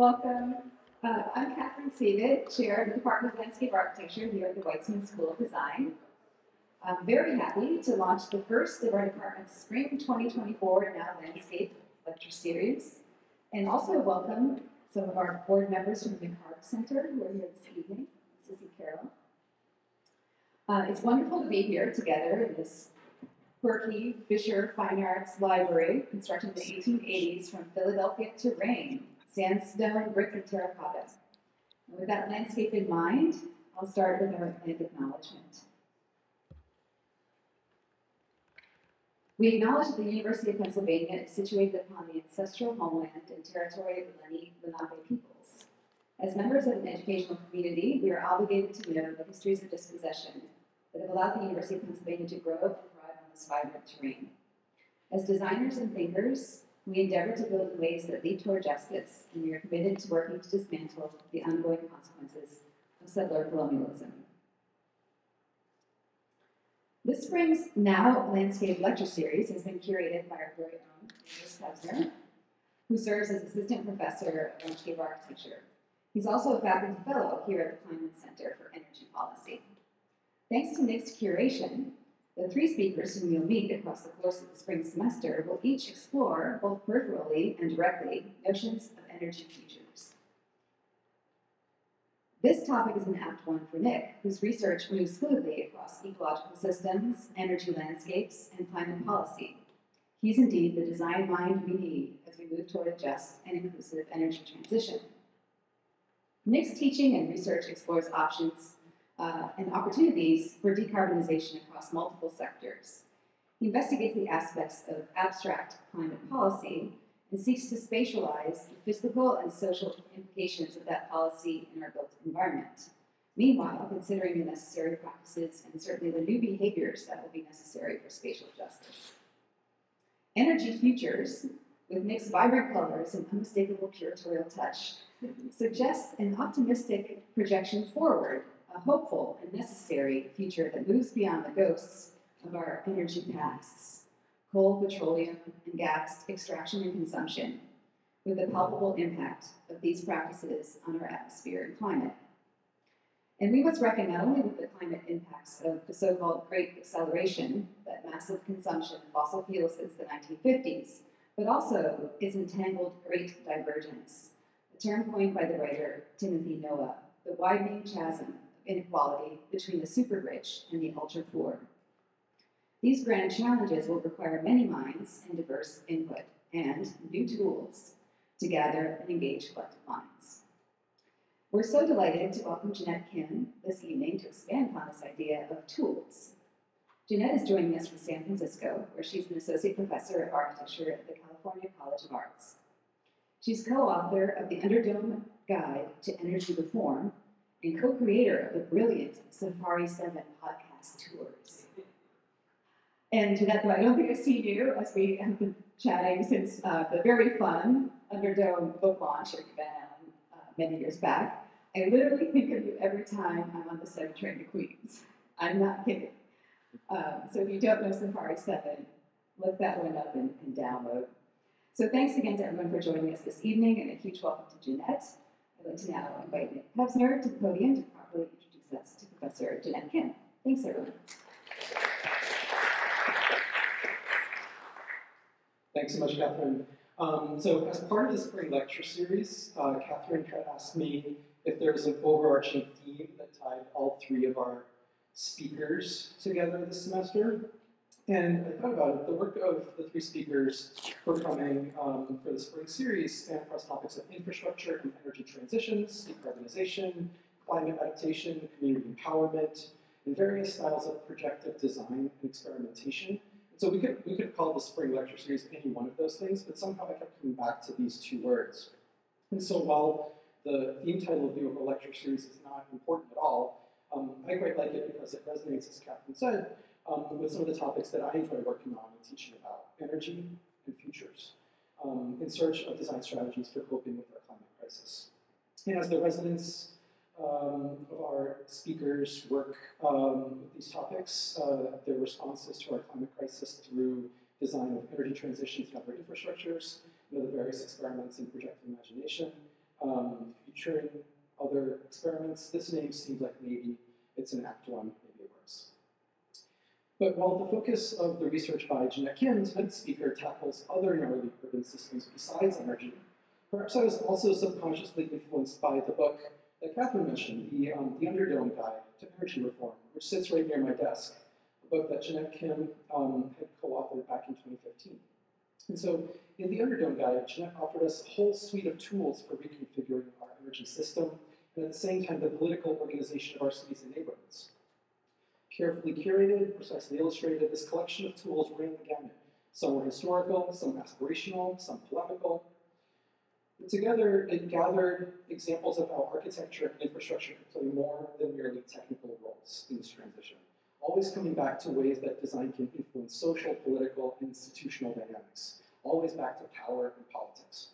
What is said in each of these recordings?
Welcome. Uh, I'm Catherine Seavitt, Chair of the Department of Landscape Architecture here at the Weitzman School of Design. I'm very happy to launch the first of our department's Spring 2024 Now Landscape lecture series, and also welcome some of our board members from the McHarg Center who are here this evening, Sissy Carroll. Uh, it's wonderful to be here together in this quirky Fisher Fine Arts Library, constructed in the 1880s from Philadelphia to Rayne, sandstone, brick, and terracotta. And with that landscape in mind, I'll start with our land acknowledgement. We acknowledge that the University of Pennsylvania is situated upon the ancestral homeland and territory of the Lenni Lenape peoples. As members of an educational community, we are obligated to know the histories of dispossession that have allowed the University of Pennsylvania to grow and thrive on this vibrant terrain. As designers and thinkers, we endeavor to build in ways that lead toward justice, and we are committed to working to dismantle the ongoing consequences of settler colonialism. This spring's Now Landscape lecture series has been curated by our very own Chris Pevzner, who serves as assistant professor of landscape architecture. He's also a faculty fellow here at the Kleinman Center for Energy Policy. Thanks to Nick's curation, the three speakers whom you'll meet across the course of the spring semester will each explore, both peripherally and directly, notions of energy futures. This topic is an apt one for Nick, whose research moves fluidly across ecological systems, energy landscapes, and climate policy. He's indeed the design mind we need as we move toward a just and inclusive energy transition. Nick's teaching and research explores options uh, and opportunities for decarbonization across multiple sectors. He investigates the aspects of abstract climate policy and seeks to spatialize the physical and social implications of that policy in our built environment. Meanwhile, considering the necessary practices and certainly the new behaviors that will be necessary for spatial justice. Energy Futures, with Nick's vibrant colors and unmistakable curatorial touch, suggests an optimistic projection forward a hopeful and necessary future that moves beyond the ghosts of our energy pasts, coal, petroleum, and gas extraction and consumption, with the palpable impact of these practices on our atmosphere and climate. And we must reckon not only with the climate impacts of the so-called Great Acceleration, that massive consumption of fossil fuels since the 1950s, but also its entangled Great Divergence, a term coined by the writer Timothy Noah, the widening chasm inequality between the super rich and the ultra poor. These grand challenges will require many minds and diverse input and new tools to gather and engage collective minds. We're so delighted to welcome Janette Kim this evening to expand upon this idea of tools. Janette is joining us from San Francisco, where she's an associate professor of architecture at the California College of Arts. She's co-author of the Underdome Guide to Energy Reform, and co-creator of the brilliant Safari 7 podcast tours. And though I don't think I've seen you as we have been chatting since uh, the very fun Underdome book launch at Van uh, many years back, I literally think of you every time I'm on the 7 train to Queens. I'm not kidding. Um, so if you don't know Safari 7, look that one up and, and download. So thanks again to everyone for joining us this evening, and a huge welcome to Janette. I'd like to now invite Pevzner to the podium to properly introduce us to Professor Janette Kim. Thanks, everyone. Thanks so much, Catherine. Um, so as part of this spring lecture series, uh, Catherine had asked me if there was an overarching theme that tied all three of our speakers together this semester. And I thought about it. The work of the three speakers who are coming um, for the spring series and across topics of infrastructure and energy transitions, decarbonization, climate adaptation, community empowerment, and various styles of projective design and experimentation. So we could, we could call the spring lecture series any one of those things, but somehow I kept coming back to these two words. And so while the theme title of the overall lecture series is not important at all, um, I quite like it because it resonates, as Catherine said, um, with some of the topics that I enjoy working on and teaching about, energy and futures, um, in search of design strategies for coping with our climate crisis. And as the residents um, of our speakers work um, with these topics, uh, their responses to our climate crisis through design of energy transitions and other infrastructures, you know, the various experiments in projective imagination, um, featuring other experiments. This name seems like maybe it's an Act One. But while the focus of the research by Janette Kim, tonight's speaker, tackles other gnarly urban systems besides energy, perhaps I was also subconsciously influenced by the book that Catherine mentioned, the, um, the Underdome Guide to Energy Reform, which sits right near my desk, a book that Janette Kim um, had co-authored back in 2015. And so in the Underdome Guide, Janette offered us a whole suite of tools for reconfiguring our energy system, and at the same time, the political organization of our cities and neighborhoods. Carefully curated, precisely illustrated, this collection of tools ran the gamut. Some were historical, some aspirational, some polemical. But together, it gathered examples of how architecture and infrastructure play more than merely technical roles in this transition, always coming back to ways that design can influence social, political, and institutional dynamics, always back to power and politics.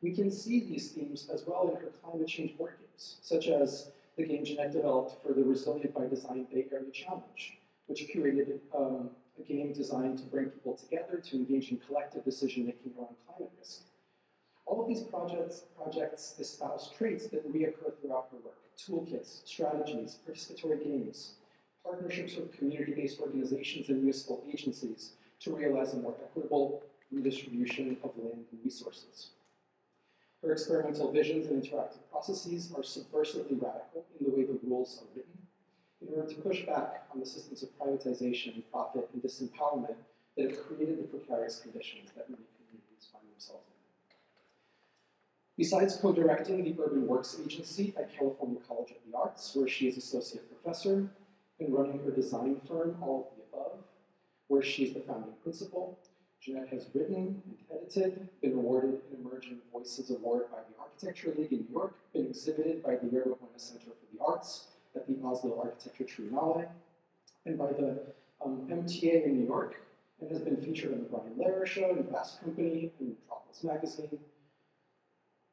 We can see these themes as well in her climate change board games, such as the game Janette developed for the Resilient by Design Bay Area Challenge, which curated um, a game designed to bring people together to engage in collective decision making around climate risk. All of these projects, projects espouse traits that reoccur throughout her work toolkits, strategies, participatory games, partnerships with community based organizations and municipal agencies to realize a more equitable redistribution of land and resources. Her experimental visions and interactive processes are subversively radical in the way the rules are written in order to push back on the systems of privatization, profit, and disempowerment that have created the precarious conditions that many communities find themselves in. Besides co-directing the Urban Works Agency at California College of the Arts, where she is associate professor, and running her design firm, All of the Above, where she is the founding principal, Janette has written and edited, been awarded an Emerging Voices Award by the Architecture League in New York, been exhibited by the Yerba Buena Center for the Arts at the Oslo Architecture Triennale, and by the um, MTA in New York, and has been featured on the Brian Lehrer Show, in Fast Company, and Metropolis Magazine.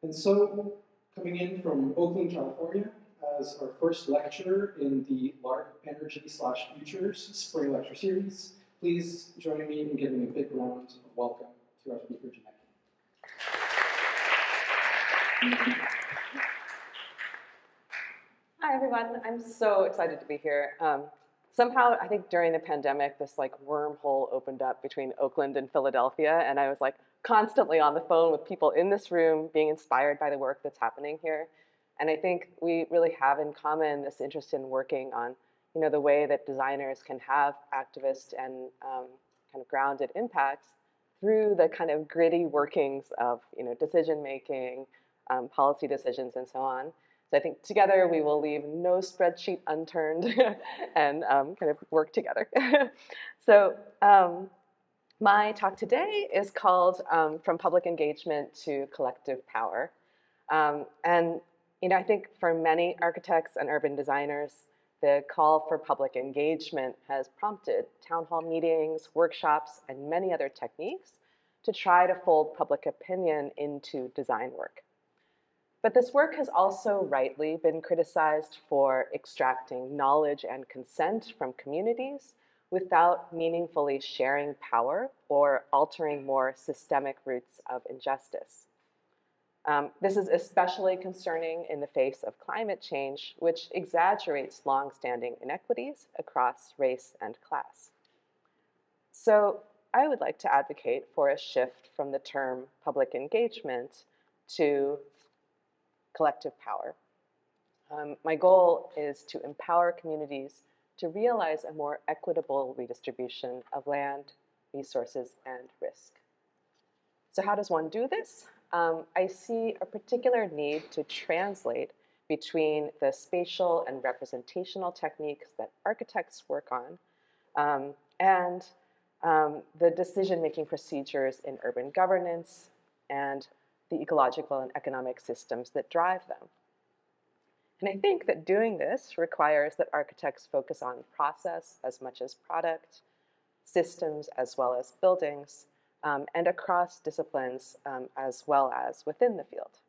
And so, coming in from Oakland, California, as our first lecturer in the LARC Energy slash Futures Spring Lecture Series, Please join me in giving a big round of welcome to our speaker, Janette. Hi, everyone. I'm so excited to be here. Um, somehow, I think during the pandemic, this like wormhole opened up between Oakland and Philadelphia, and I was like constantly on the phone with people in this room being inspired by the work that's happening here. And I think we really have in common this interest in working on you know, the way that designers can have activist and um, kind of grounded impacts through the kind of gritty workings of, you know, decision making, um, policy decisions, and so on. So I think together we will leave no spreadsheet unturned and um, kind of work together. so um, my talk today is called um, From Public Engagement to Collective Power. Um, and you know, I think for many architects and urban designers, the call for public engagement has prompted town hall meetings, workshops, and many other techniques to try to fold public opinion into design work. But this work has also rightly been criticized for extracting knowledge and consent from communities without meaningfully sharing power or altering more systemic roots of injustice. Um, this is especially concerning in the face of climate change, which exaggerates longstanding inequities across race and class. So I would like to advocate for a shift from the term public engagement to collective power. Um, my goal is to empower communities to realize a more equitable redistribution of land, resources, and risk. So how does one do this? Um, I see a particular need to translate between the spatial and representational techniques that architects work on um, and um, the decision-making procedures in urban governance and the ecological and economic systems that drive them. And I think that doing this requires that architects focus on process as much as product, systems as well as buildings, and across disciplines um, as well as within the field.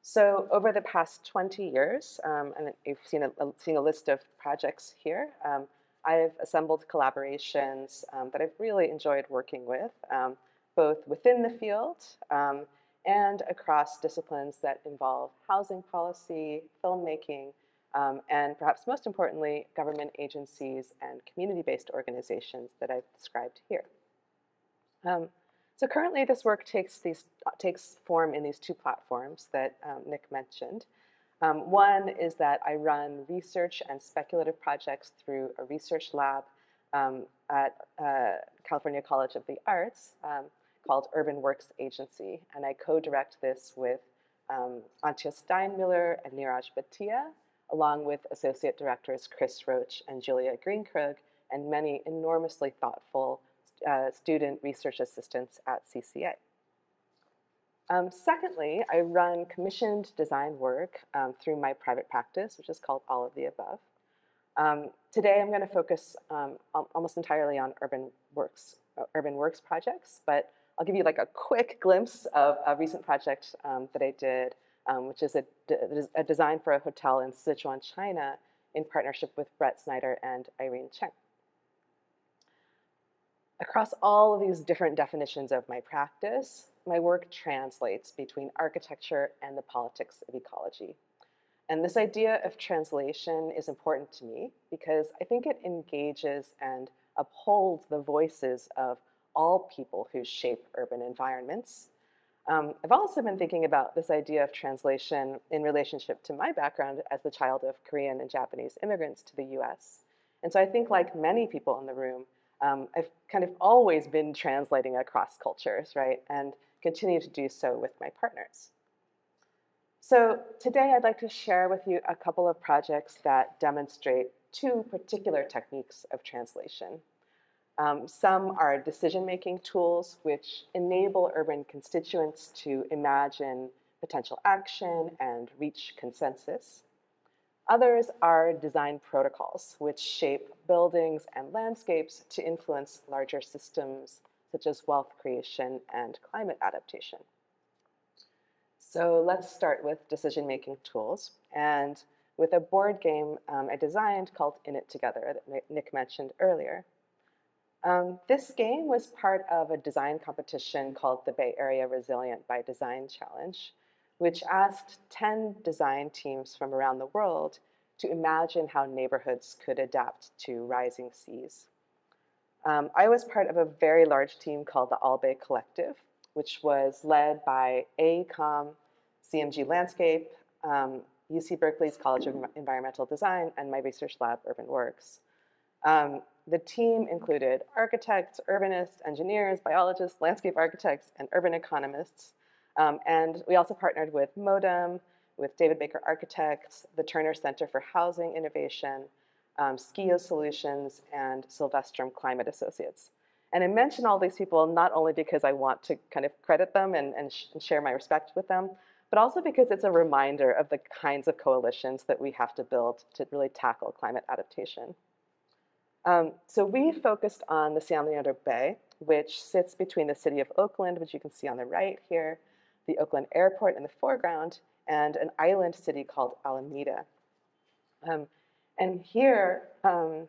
So over the past 20 years, um, and you've seen a, seen a list of projects here, um, I've assembled collaborations um, that I've really enjoyed working with, um, both within the field and across disciplines that involve housing policy, filmmaking, um, and perhaps most importantly, government agencies and community-based organizations that I've described here. Um, so currently this work takes, these, takes form in these two platforms that um, Nick mentioned. Um, one is that I run research and speculative projects through a research lab um, at uh, California College of the Arts um, called Urban Works Agency. And I co-direct this with um, Antje Steinmuller and Neeraj Bhatia, along with associate directors Chris Roach and Julia Grinkrug, and many enormously thoughtful uh, student research assistants at CCA. Um, secondly, I run commissioned design work um, through my private practice, which is called All of the Above. Um, today, I'm going to focus um, almost entirely on urban works, uh, urban works projects, but I'll give you like a quick glimpse of a recent project um, that I did, um, which is a, a design for a hotel in Sichuan, China, in partnership with Brett Snyder and Irene Cheng. Across all of these different definitions of my practice, my work translates between architecture and the politics of ecology. And this idea of translation is important to me because I think it engages and upholds the voices of all people who shape urban environments. Um, I've also been thinking about this idea of translation in relationship to my background as the child of Korean and Japanese immigrants to the US. And so I think, like many people in the room, um, I've kind of always been translating across cultures, right? And continue to do so with my partners. So today I'd like to share with you a couple of projects that demonstrate two particular techniques of translation. Um, some are decision-making tools which enable urban constituents to imagine potential action and reach consensus. Others are design protocols, which shape buildings and landscapes to influence larger systems, such as wealth creation and climate adaptation. So let's start with decision-making tools. And with a board game um, I designed called In It Together that Nick mentioned earlier. Um, this game was part of a design competition called the Bay Area Resilient by Design Challenge, which asked 10 design teams from around the world to imagine how neighborhoods could adapt to rising seas. Um, I was part of a very large team called the All Bay Collective, which was led by AECOM, CMG Landscape, um, UC Berkeley's College of Environmental Design, and my research lab, Urban Works. Um, the team included architects, urbanists, engineers, biologists, landscape architects, and urban economists, um, and we also partnered with Modem, with David Baker Architects, the Turner Center for Housing Innovation, um, Skeo Solutions, and Silvestrum Climate Associates. And I mention all these people not only because I want to kind of credit them and, and, sh and share my respect with them, but also because it's a reminder of the kinds of coalitions that we have to build to really tackle climate adaptation. Um, so we focused on the San Leandro Bay, which sits between the city of Oakland, which you can see on the right here, the Oakland Airport in the foreground, and an island city called Alameda. Um, and here, um,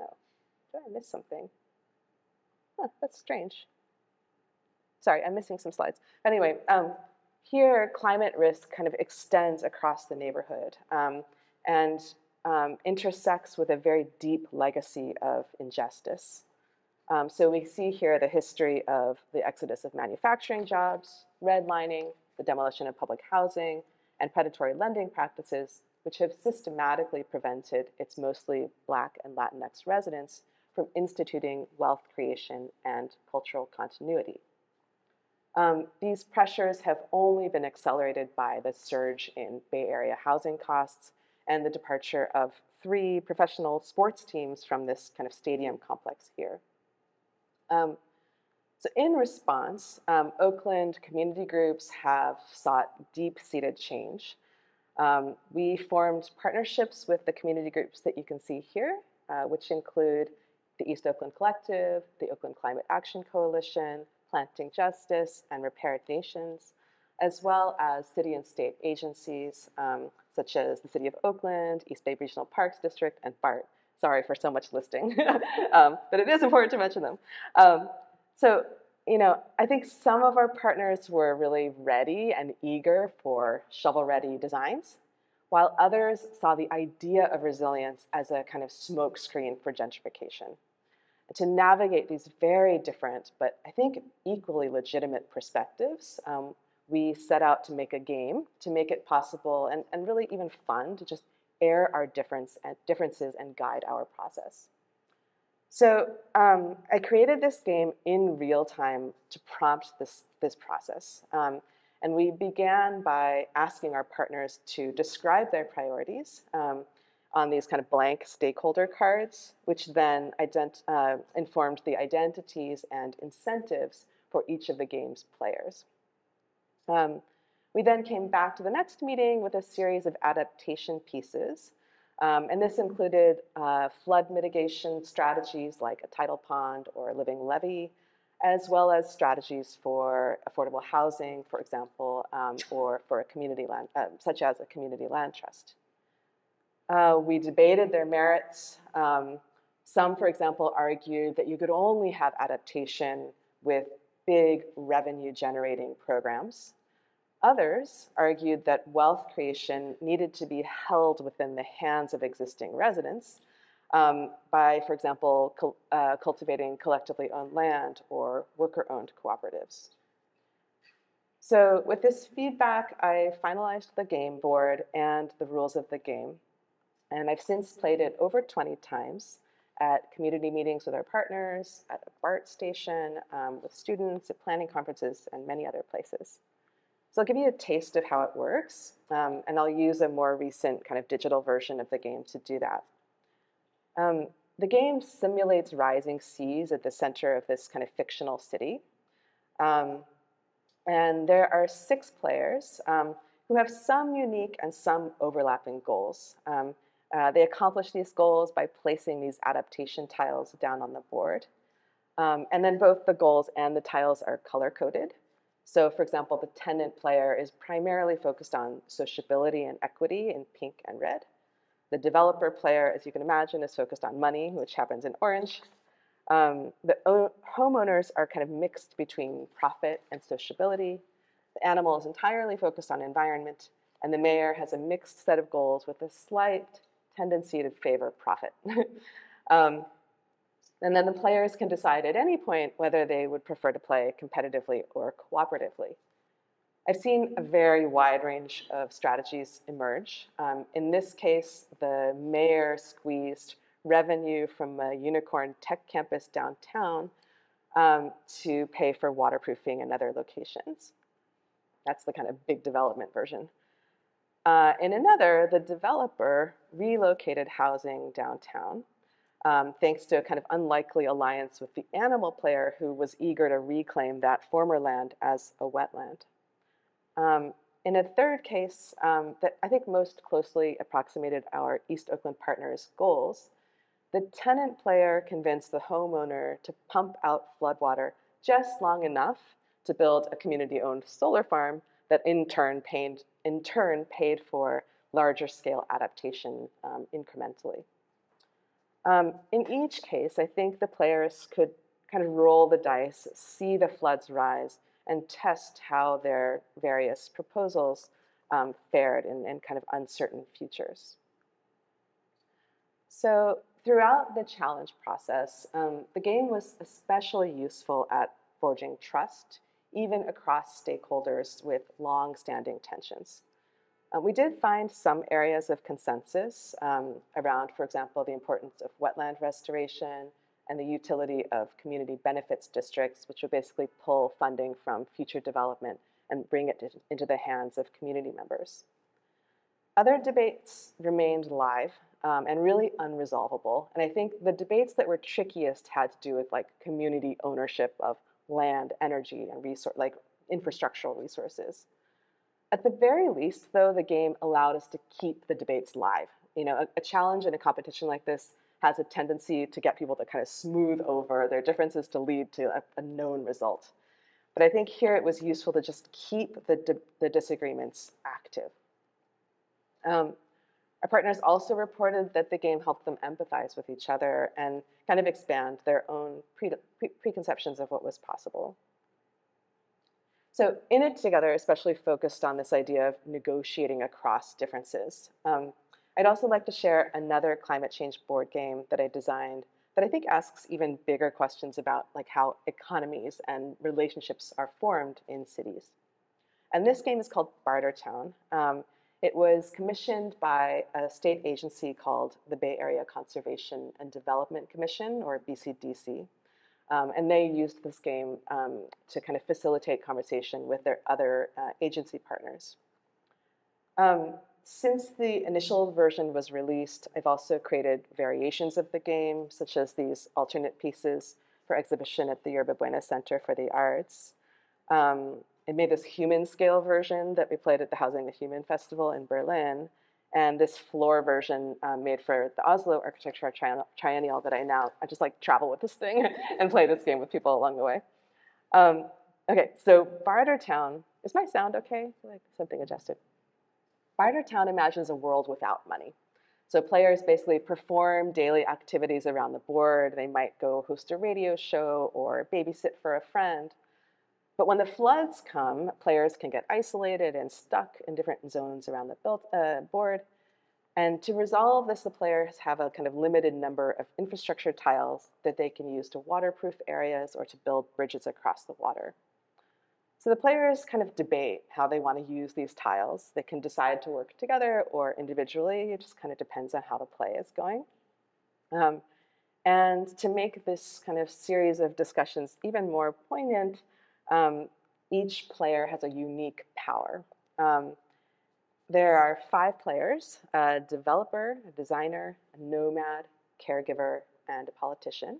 oh, did I miss something? Huh, that's strange. Sorry, I'm missing some slides. Anyway, um, here climate risk kind of extends across the neighborhood um, and um, intersects with a very deep legacy of injustice. Um, so we see here the history of the exodus of manufacturing jobs, redlining, the demolition of public housing, and predatory lending practices, which have systematically prevented its mostly Black and Latinx residents from instituting wealth creation and cultural continuity. Um, these pressures have only been accelerated by the surge in Bay Area housing costs and the departure of three professional sports teams from this kind of stadium complex here. Um, so in response, um, Oakland community groups have sought deep-seated change. Um, we formed partnerships with the community groups that you can see here, uh, which include the East Oakland Collective, the Oakland Climate Action Coalition, Planting Justice, and Repaired Nations, as well as city and state agencies um, such as the City of Oakland, East Bay Regional Parks District, and BART. Sorry for so much listing, um, but it is important to mention them. Um, so you know, I think some of our partners were really ready and eager for shovel-ready designs, while others saw the idea of resilience as a kind of smokescreen for gentrification. And to navigate these very different, but I think equally legitimate perspectives, um, we set out to make a game to make it possible and, and really even fun to just air our difference and differences and guide our process. So um, I created this game in real time to prompt this, this process. Um, and we began by asking our partners to describe their priorities um, on these kind of blank stakeholder cards, which then uh, informed the identities and incentives for each of the game's players. We then came back to the next meeting with a series of adaptation pieces um, and this included uh, flood mitigation strategies like a tidal pond or a living levee, as well as strategies for affordable housing, for example, um, or for a community land, uh, such as a community land trust. Uh, we debated their merits. Um, some, for example, argued that you could only have adaptation with big revenue generating programs. Others argued that wealth creation needed to be held within the hands of existing residents um, by, for example, uh, cultivating collectively owned land or worker owned cooperatives. So, with this feedback, I finalized the game board and the rules of the game. And I've since played it over 20 times at community meetings with our partners, at a BART station, um, with students, at planning conferences, and many other places. So I'll give you a taste of how it works, um, and I'll use a more recent kind of digital version of the game to do that. Um, the game simulates rising seas at the center of this kind of fictional city. Um, and there are six players um, who have some unique and some overlapping goals. Um, uh, they accomplish these goals by placing these adaptation tiles down on the board. Um, and then both the goals and the tiles are color coded. So for example, the tenant player is primarily focused on sociability and equity in pink and red. The developer player, as you can imagine, is focused on money, which happens in orange. Um, the homeowners are kind of mixed between profit and sociability. The animal is entirely focused on environment, and the mayor has a mixed set of goals with a slight tendency to favor profit. um, and then the players can decide at any point whether they would prefer to play competitively or cooperatively. I've seen a very wide range of strategies emerge. Um, in this case, the mayor squeezed revenue from a unicorn tech campus downtown um, to pay for waterproofing in other locations. That's the kind of big development version. Uh, in another, the developer relocated housing downtown um, thanks to a kind of unlikely alliance with the animal player who was eager to reclaim that former land as a wetland. Um, in a third case um, that I think most closely approximated our East Oakland partners' goals, the tenant player convinced the homeowner to pump out floodwater just long enough to build a community-owned solar farm that in turn paid, in turn paid for larger scale adaptation um, incrementally. Um, in each case, I think the players could kind of roll the dice, see the floods rise, and test how their various proposals um, fared in, in kind of uncertain futures. So throughout the challenge process, um, the game was especially useful at forging trust, even across stakeholders with long-standing tensions. Uh, we did find some areas of consensus um, around, for example, the importance of wetland restoration and the utility of community benefits districts, which would basically pull funding from future development and bring it into the hands of community members. Other debates remained live um, and really unresolvable. And I think the debates that were trickiest had to do with like community ownership of land, energy, and resource, like infrastructural resources. At the very least, though, the game allowed us to keep the debates live. You know, a, a challenge in a competition like this has a tendency to get people to kind of smooth over their differences to lead to a, a known result. But I think here it was useful to just keep the, the disagreements active. Um, Our partners also reported that the game helped them empathize with each other and kind of expand their own pre pre preconceptions of what was possible. So in it together, especially focused on this idea of negotiating across differences. Um, I'd also like to share another climate change board game that I designed that I think asks even bigger questions about like how economies and relationships are formed in cities. And this game is called Bartertown. Um, it was commissioned by a state agency called the Bay Area Conservation and Development Commission, or BCDC. Um, and they used this game um, to kind of facilitate conversation with their other uh, agency partners. Um, since the initial version was released, I've also created variations of the game, such as these alternate pieces for exhibition at the Yerba Buena Center for the Arts. Um, I made this human scale version that we played at the Housing the Human Festival in Berlin, and this floor version um, made for the Oslo Architecture Triennale that I now, I just like travel with this thing and play this game with people along the way. Um, okay, so Bartertown, is my sound okay? like something adjusted. Bartertown imagines a world without money. So players basically perform daily activities around the board. They might go host a radio show or babysit for a friend. But when the floods come, players can get isolated and stuck in different zones around the built, uh, board. And to resolve this, the players have a kind of limited number of infrastructure tiles that they can use to waterproof areas or to build bridges across the water. So the players kind of debate how they want to use these tiles. They can decide to work together or individually. It just kind of depends on how the play is going. Um, and to make this kind of series of discussions even more poignant, um, each player has a unique power. Um, there are five players, a developer, a designer, a nomad, caregiver, and a politician.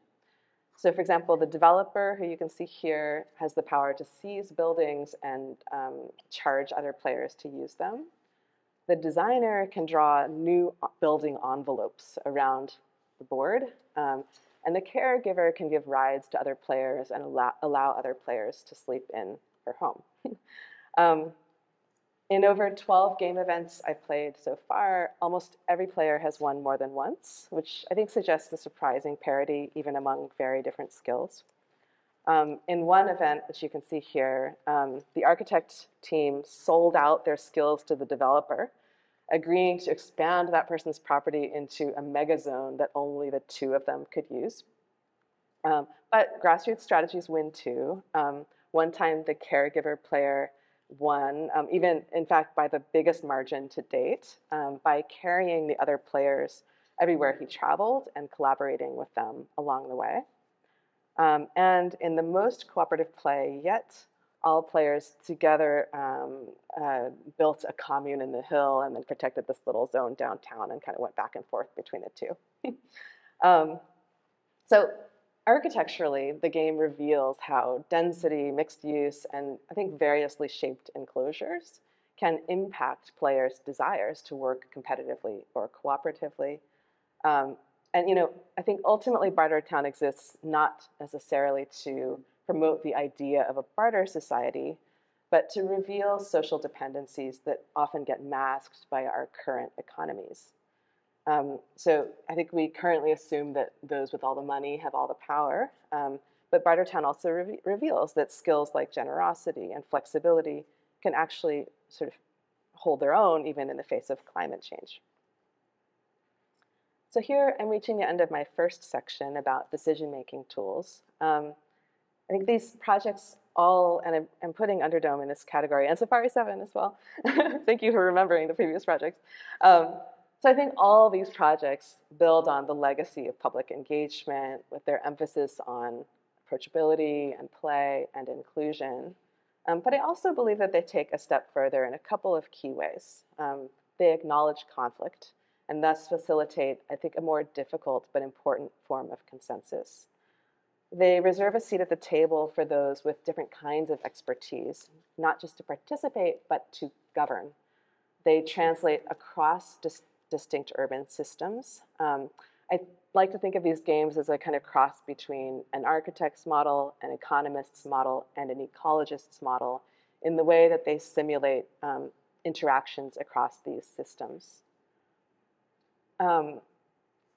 So for example, the developer, who you can see here, has the power to seize buildings and um, charge other players to use them. The designer can draw new building envelopes around the board. Um, and the caregiver can give rides to other players and allow, allow other players to sleep in her home. um, in over 12 game events I've played so far, almost every player has won more than once, which I think suggests a surprising parity even among very different skills. Um, in one event, which you can see here, um, the architect team sold out their skills to the developer agreeing to expand that person's property into a mega zone that only the two of them could use. Um, but grassroots strategies win too. Um, one time the caregiver player won, um, even in fact by the biggest margin to date, um, by carrying the other players everywhere he traveled and collaborating with them along the way. Um, and in the most cooperative play yet, all players together um, uh, built a commune in the hill and then protected this little zone downtown and kind of went back and forth between the two. um, so architecturally, the game reveals how density, mixed use, and I think variously shaped enclosures can impact players' desires to work competitively or cooperatively. Um, and you know, I think ultimately Bartertown exists not necessarily to promote the idea of a barter society, but to reveal social dependencies that often get masked by our current economies. Um, so I think we currently assume that those with all the money have all the power, um, but Bartertown also re reveals that skills like generosity and flexibility can actually sort of hold their own even in the face of climate change. So here I'm reaching the end of my first section about decision-making tools. Um, I think these projects all, and I'm, I'm, putting Underdome in this category, and Safari 7 as well. Thank you for remembering the previous projects. Um, so I think all these projects build on the legacy of public engagement with their emphasis on approachability and play and inclusion. Um, but I also believe that they take a step further in a couple of key ways. Um, they acknowledge conflict and thus facilitate, I think, a more difficult but important form of consensus. They reserve a seat at the table for those with different kinds of expertise, not just to participate, but to govern. They translate across dis distinct urban systems. Um, I like to think of these games as a kind of cross between an architect's model, an economist's model, and an ecologist's model in the way that they simulate um, interactions across these systems. um,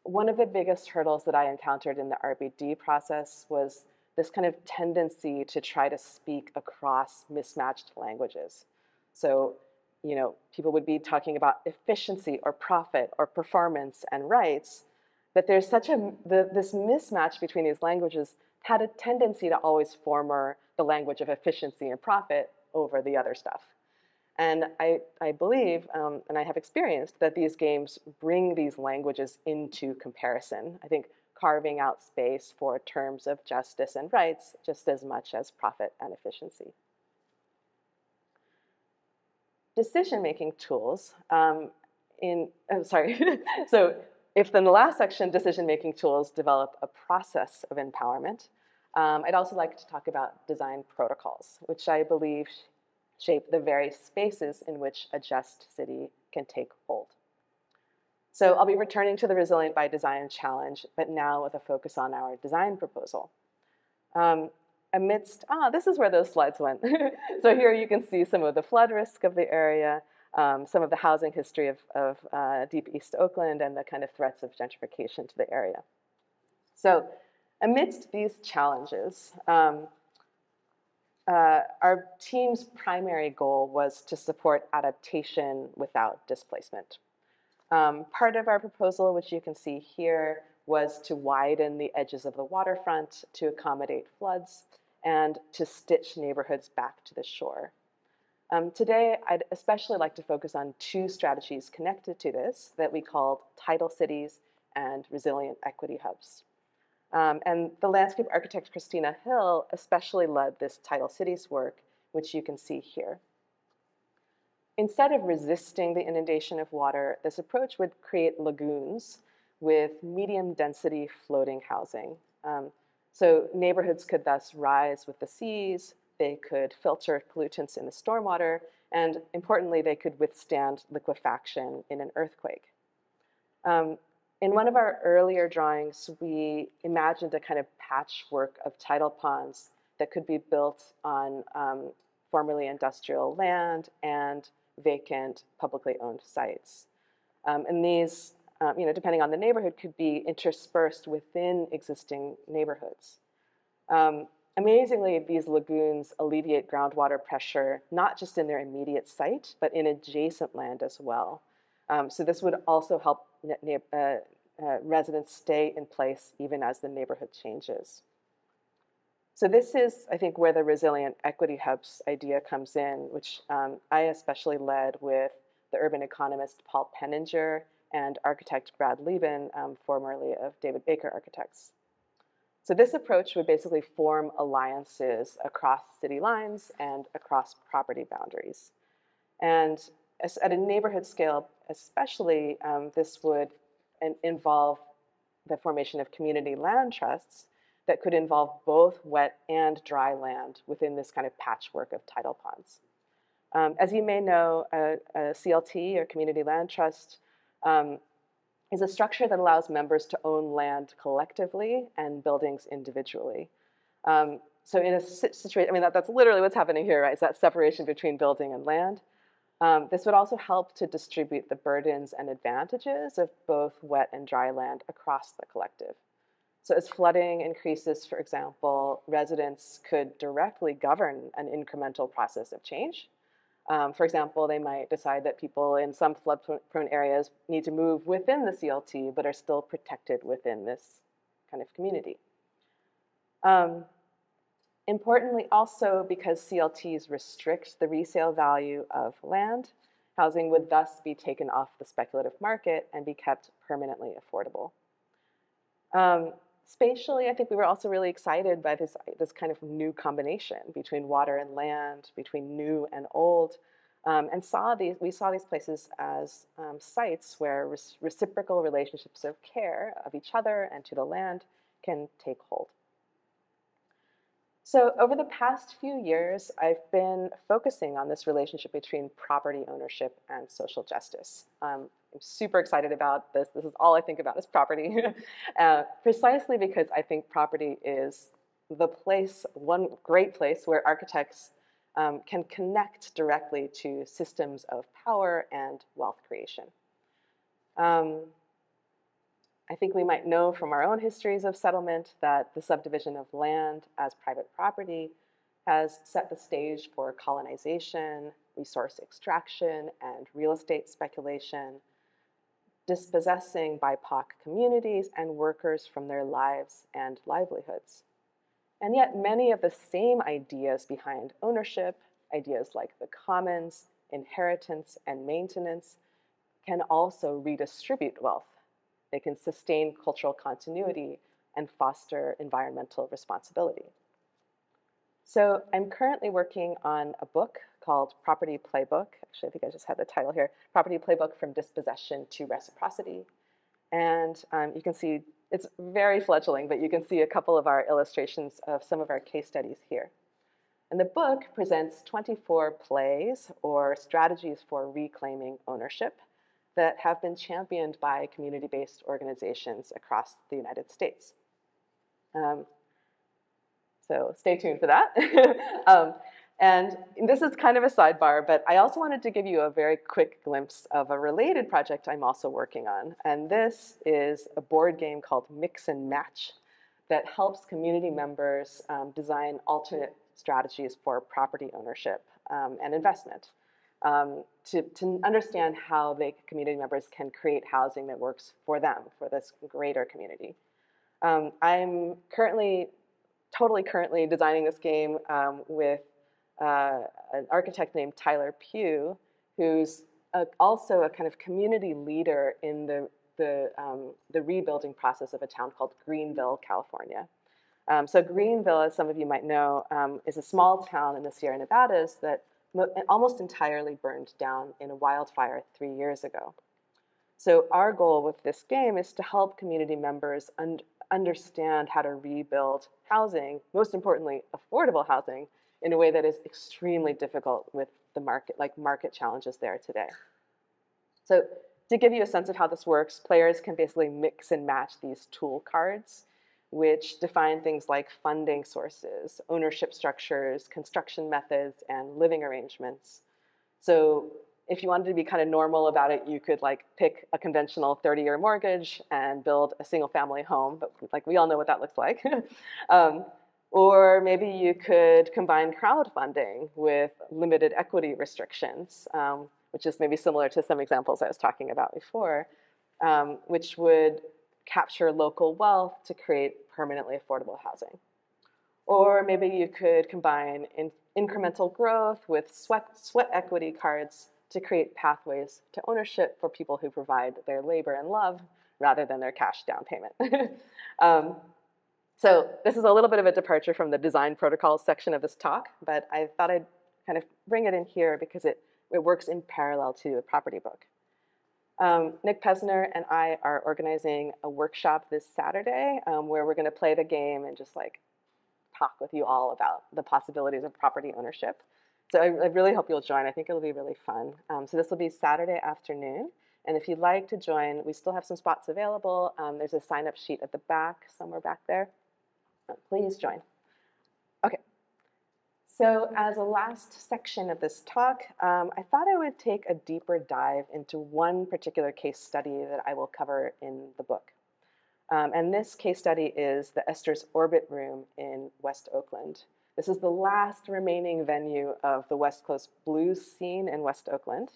one of the biggest hurdles that I encountered in the RBD process was this kind of tendency to try to speak across mismatched languages. So, you know, people would be talking about efficiency or profit or performance and rights, but there's such a the, this mismatch between these languages had a tendency to always former the language of efficiency and profit over the other stuff. And I, I believe, um, and I have experienced, that these games bring these languages into comparison. I think carving out space for terms of justice and rights just as much as profit and efficiency. Decision-making tools, um, in, oh, sorry, so if in the last section, decision-making tools develop a process of empowerment, um, I'd also like to talk about design protocols, which I believe shape the very spaces in which a just city can take hold. So I'll be returning to the Resilient by Design challenge, but now with a focus on our design proposal. Um, amidst, ah, this is where those slides went. so here you can see some of the flood risk of the area, um, some of the housing history of, of uh, deep East Oakland, and the kind of threats of gentrification to the area. So amidst these challenges, um, uh, our team's primary goal was to support adaptation without displacement. Um, part of our proposal, which you can see here, was to widen the edges of the waterfront to accommodate floods and to stitch neighborhoods back to the shore. Um, today, I'd especially like to focus on two strategies connected to this that we called tidal cities and resilient equity hubs. Um, and the landscape architect Kristina Hill especially led this tidal cities work, which you can see here. Instead of resisting the inundation of water, this approach would create lagoons with medium density floating housing. Um, so neighborhoods could thus rise with the seas, they could filter pollutants in the stormwater, and importantly, they could withstand liquefaction in an earthquake. Um, in one of our earlier drawings, we imagined a kind of patchwork of tidal ponds that could be built on um, formerly industrial land and vacant publicly owned sites. Um, and these, um, you know, depending on the neighborhood, could be interspersed within existing neighborhoods. Um, amazingly, these lagoons alleviate groundwater pressure, not just in their immediate site, but in adjacent land as well. Um, so this would also help uh, uh, residents stay in place even as the neighborhood changes. So this is, I think, where the resilient equity hubs idea comes in, which um, I especially led with the urban economist Paul Penninger and architect Brad Lieben, um, formerly of David Baker Architects. So this approach would basically form alliances across city lines and across property boundaries. And at a neighborhood scale, especially, um, this would involve the formation of community land trusts that could involve both wet and dry land within this kind of patchwork of tidal ponds. Um, as you may know, a, a, CLT, or Community Land Trust, um, is a structure that allows members to own land collectively and buildings individually. Um, so in a situation, I mean, that, that's literally what's happening here, right? Is that separation between building and land. Um, this would also help to distribute the burdens and advantages of both wet and dry land across the collective. So as flooding increases, for example, residents could directly govern an incremental process of change. Um, for example, they might decide that people in some flood-prone areas need to move within the CLT, but are still protected within this kind of community. Um, Importantly also because CLTs restrict the resale value of land, housing would thus be taken off the speculative market and be kept permanently affordable. Um, spatially, I think we were also really excited by this, this kind of new combination between water and land, between new and old, um, and saw these, we saw these places as um, sites where reciprocal relationships of care of each other and to the land can take hold. So over the past few years, I've been focusing on this relationship between property ownership and social justice. Um, I'm super excited about this. This is all I think about is property, uh, precisely because I think property is the place, one great place where architects um, can connect directly to systems of power and wealth creation. Um, I think we might know from our own histories of settlement that the subdivision of land as private property has set the stage for colonization, resource extraction, and real estate speculation, dispossessing BIPOC communities and workers from their lives and livelihoods. And yet, many of the same ideas behind ownership, ideas like the commons, inheritance, and maintenance, can also redistribute wealth. They can sustain cultural continuity and foster environmental responsibility. So I'm currently working on a book called Property Playbook. Actually, I think I just had the title here Property Playbook from Dispossession to Reciprocity. And um, you can see it's very fledgling, but you can see a couple of our illustrations of some of our case studies here. And the book presents 24 plays or strategies for reclaiming ownership that have been championed by community based organizations across the United States. Um, so stay tuned for that. um, and this is kind of a sidebar, but I also wanted to give you a very quick glimpse of a related project I'm also working on. And this is a board game called Mix and Match that helps community members um, design alternate strategies for property ownership um, and investment um, to, to understand how the community members can create housing that works for them, for this greater community. Um, I'm currently, totally currently designing this game um, with uh, an architect named Tyler Pugh, who's a, also a kind of community leader in the, the, um, the rebuilding process of a town called Greenville, California. Um, so Greenville, as some of you might know, um, is a small town in the Sierra Nevadas that almost entirely burned down in a wildfire three years ago. So our goal with this game is to help community members un understand how to rebuild housing, most importantly, affordable housing, in a way that is extremely difficult with the market, like market challenges there today. So to give you a sense of how this works, players can basically mix and match these tool cards which define things like funding sources, ownership structures, construction methods, and living arrangements. So if you wanted to be kind of normal about it, you could like pick a conventional 30-year mortgage and build a single-family home, but like we all know what that looks like. um, or maybe you could combine crowdfunding with limited equity restrictions, um, which is maybe similar to some examples I was talking about before, um, which would capture local wealth to create permanently affordable housing. Or maybe you could combine in incremental growth with sweat, sweat equity cards to create pathways to ownership for people who provide their labor and love rather than their cash down payment. um, so this is a little bit of a departure from the design protocols section of this talk, but I thought I'd kind of bring it in here because it, it works in parallel to the property book. Um, Nick Pevzner and I are organizing a workshop this Saturday um, where we're going to play the game and just like talk with you all about the possibilities of property ownership. So I, I really hope you'll join. I think it'll be really fun. Um, so this will be Saturday afternoon. And if you'd like to join, we still have some spots available. Um, there's a sign up sheet at the back, somewhere back there. Uh, please join. So as a last section of this talk, um, I thought I would take a deeper dive into one particular case study that I will cover in the book. Um, and this case study is the Esther's Orbit Room in West Oakland. This is the last remaining venue of the West Coast blues scene in West Oakland.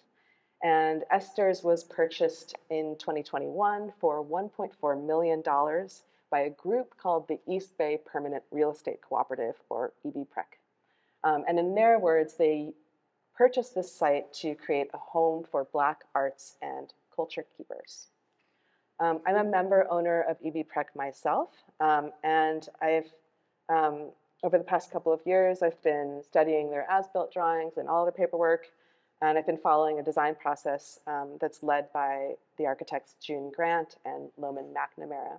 And Esther's was purchased in 2021 for $1.4 million by a group called the East Bay Permanent Real Estate Cooperative, or EBPREC. Um, and in their words, they purchased this site to create a home for Black arts and culture keepers. Um, I'm a member owner of EBPREC myself, um, and I've, um, over the past couple of years, I've been studying their as-built drawings and all their paperwork, and I've been following a design process um, that's led by the architects June Grant and Loman McNamara.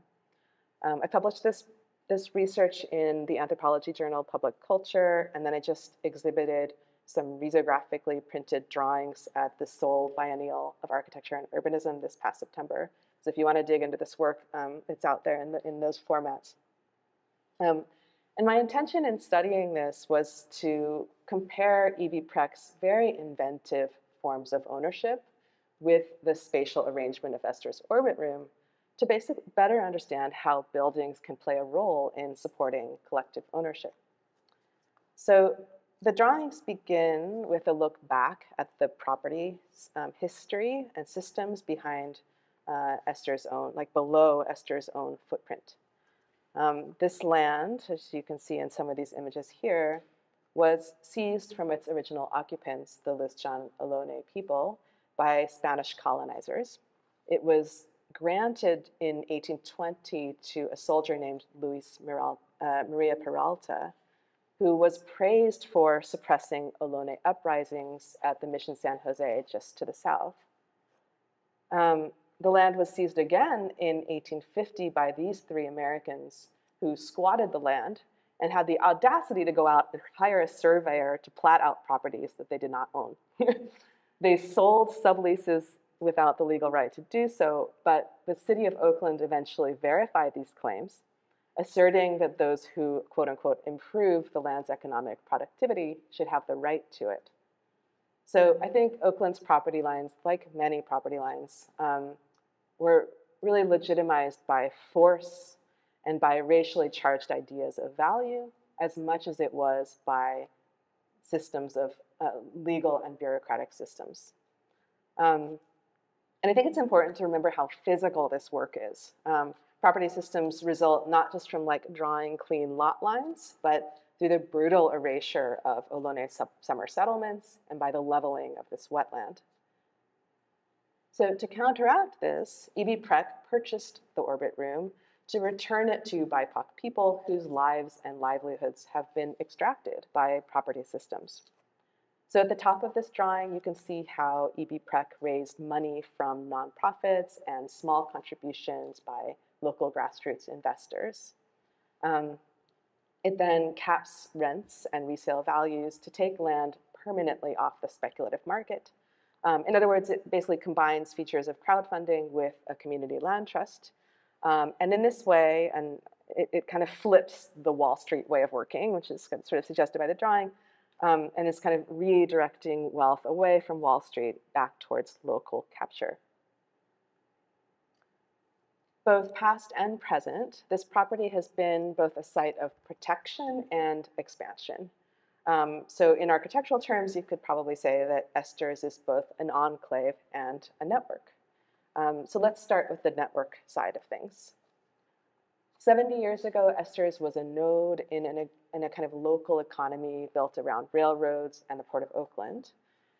Um, I published this this research in the anthropology journal Public Culture, and then I just exhibited some risographically printed drawings at the Seoul Biennial of Architecture and Urbanism this past September. So if you want to dig into this work, um, it's out there in, the, in those formats. Um, and my intention in studying this was to compare EBPREC's very inventive forms of ownership with the spatial arrangement of Esther's orbit room to basically better understand how buildings can play a role in supporting collective ownership. So the drawings begin with a look back at the property um, history and systems behind uh, Esther's own, like below Esther's own footprint. Um, this land, as you can see in some of these images here, was seized from its original occupants, the Lisjan Ohlone people, by Spanish colonizers. It was granted in 1820 to a soldier named Luis Miral, uh, Maria Peralta, who was praised for suppressing Ohlone uprisings at the Mission San Jose just to the south. Um, the land was seized again in 1850 by these three Americans who squatted the land and had the audacity to go out and hire a surveyor to plat out properties that they did not own. they sold subleases without the legal right to do so, but the city of Oakland eventually verified these claims, asserting that those who, quote unquote, improve the land's economic productivity should have the right to it. So I think Oakland's property lines, like many property lines, um, were really legitimized by force and by racially charged ideas of value as much as it was by systems of uh, legal and bureaucratic systems. Um, and I think it's important to remember how physical this work is. Um, property systems result not just from like drawing clean lot lines, but through the brutal erasure of Ohlone summer settlements and by the leveling of this wetland. So to counteract this, EBPREC purchased the orbit room to return it to BIPOC people whose lives and livelihoods have been extracted by property systems. So at the top of this drawing, you can see how E.B. Preck raised money from nonprofits and small contributions by local grassroots investors. Um, it then caps rents and resale values to take land permanently off the speculative market um, in other words, it basically combines features of crowdfunding with a community land trust. Um, and in this way, and it, it, kind of flips the Wall Street way of working, which is sort of suggested by the drawing, um, and is kind of redirecting wealth away from Wall Street back towards local capture. Both past and present, this property has been both a site of protection and expansion. Um, so in architectural terms, you could probably say that Esther's is both an enclave and a network. Um, so let's start with the network side of things. 70 years ago, Esther's was a node in, an, in a kind of local economy built around railroads and the Port of Oakland.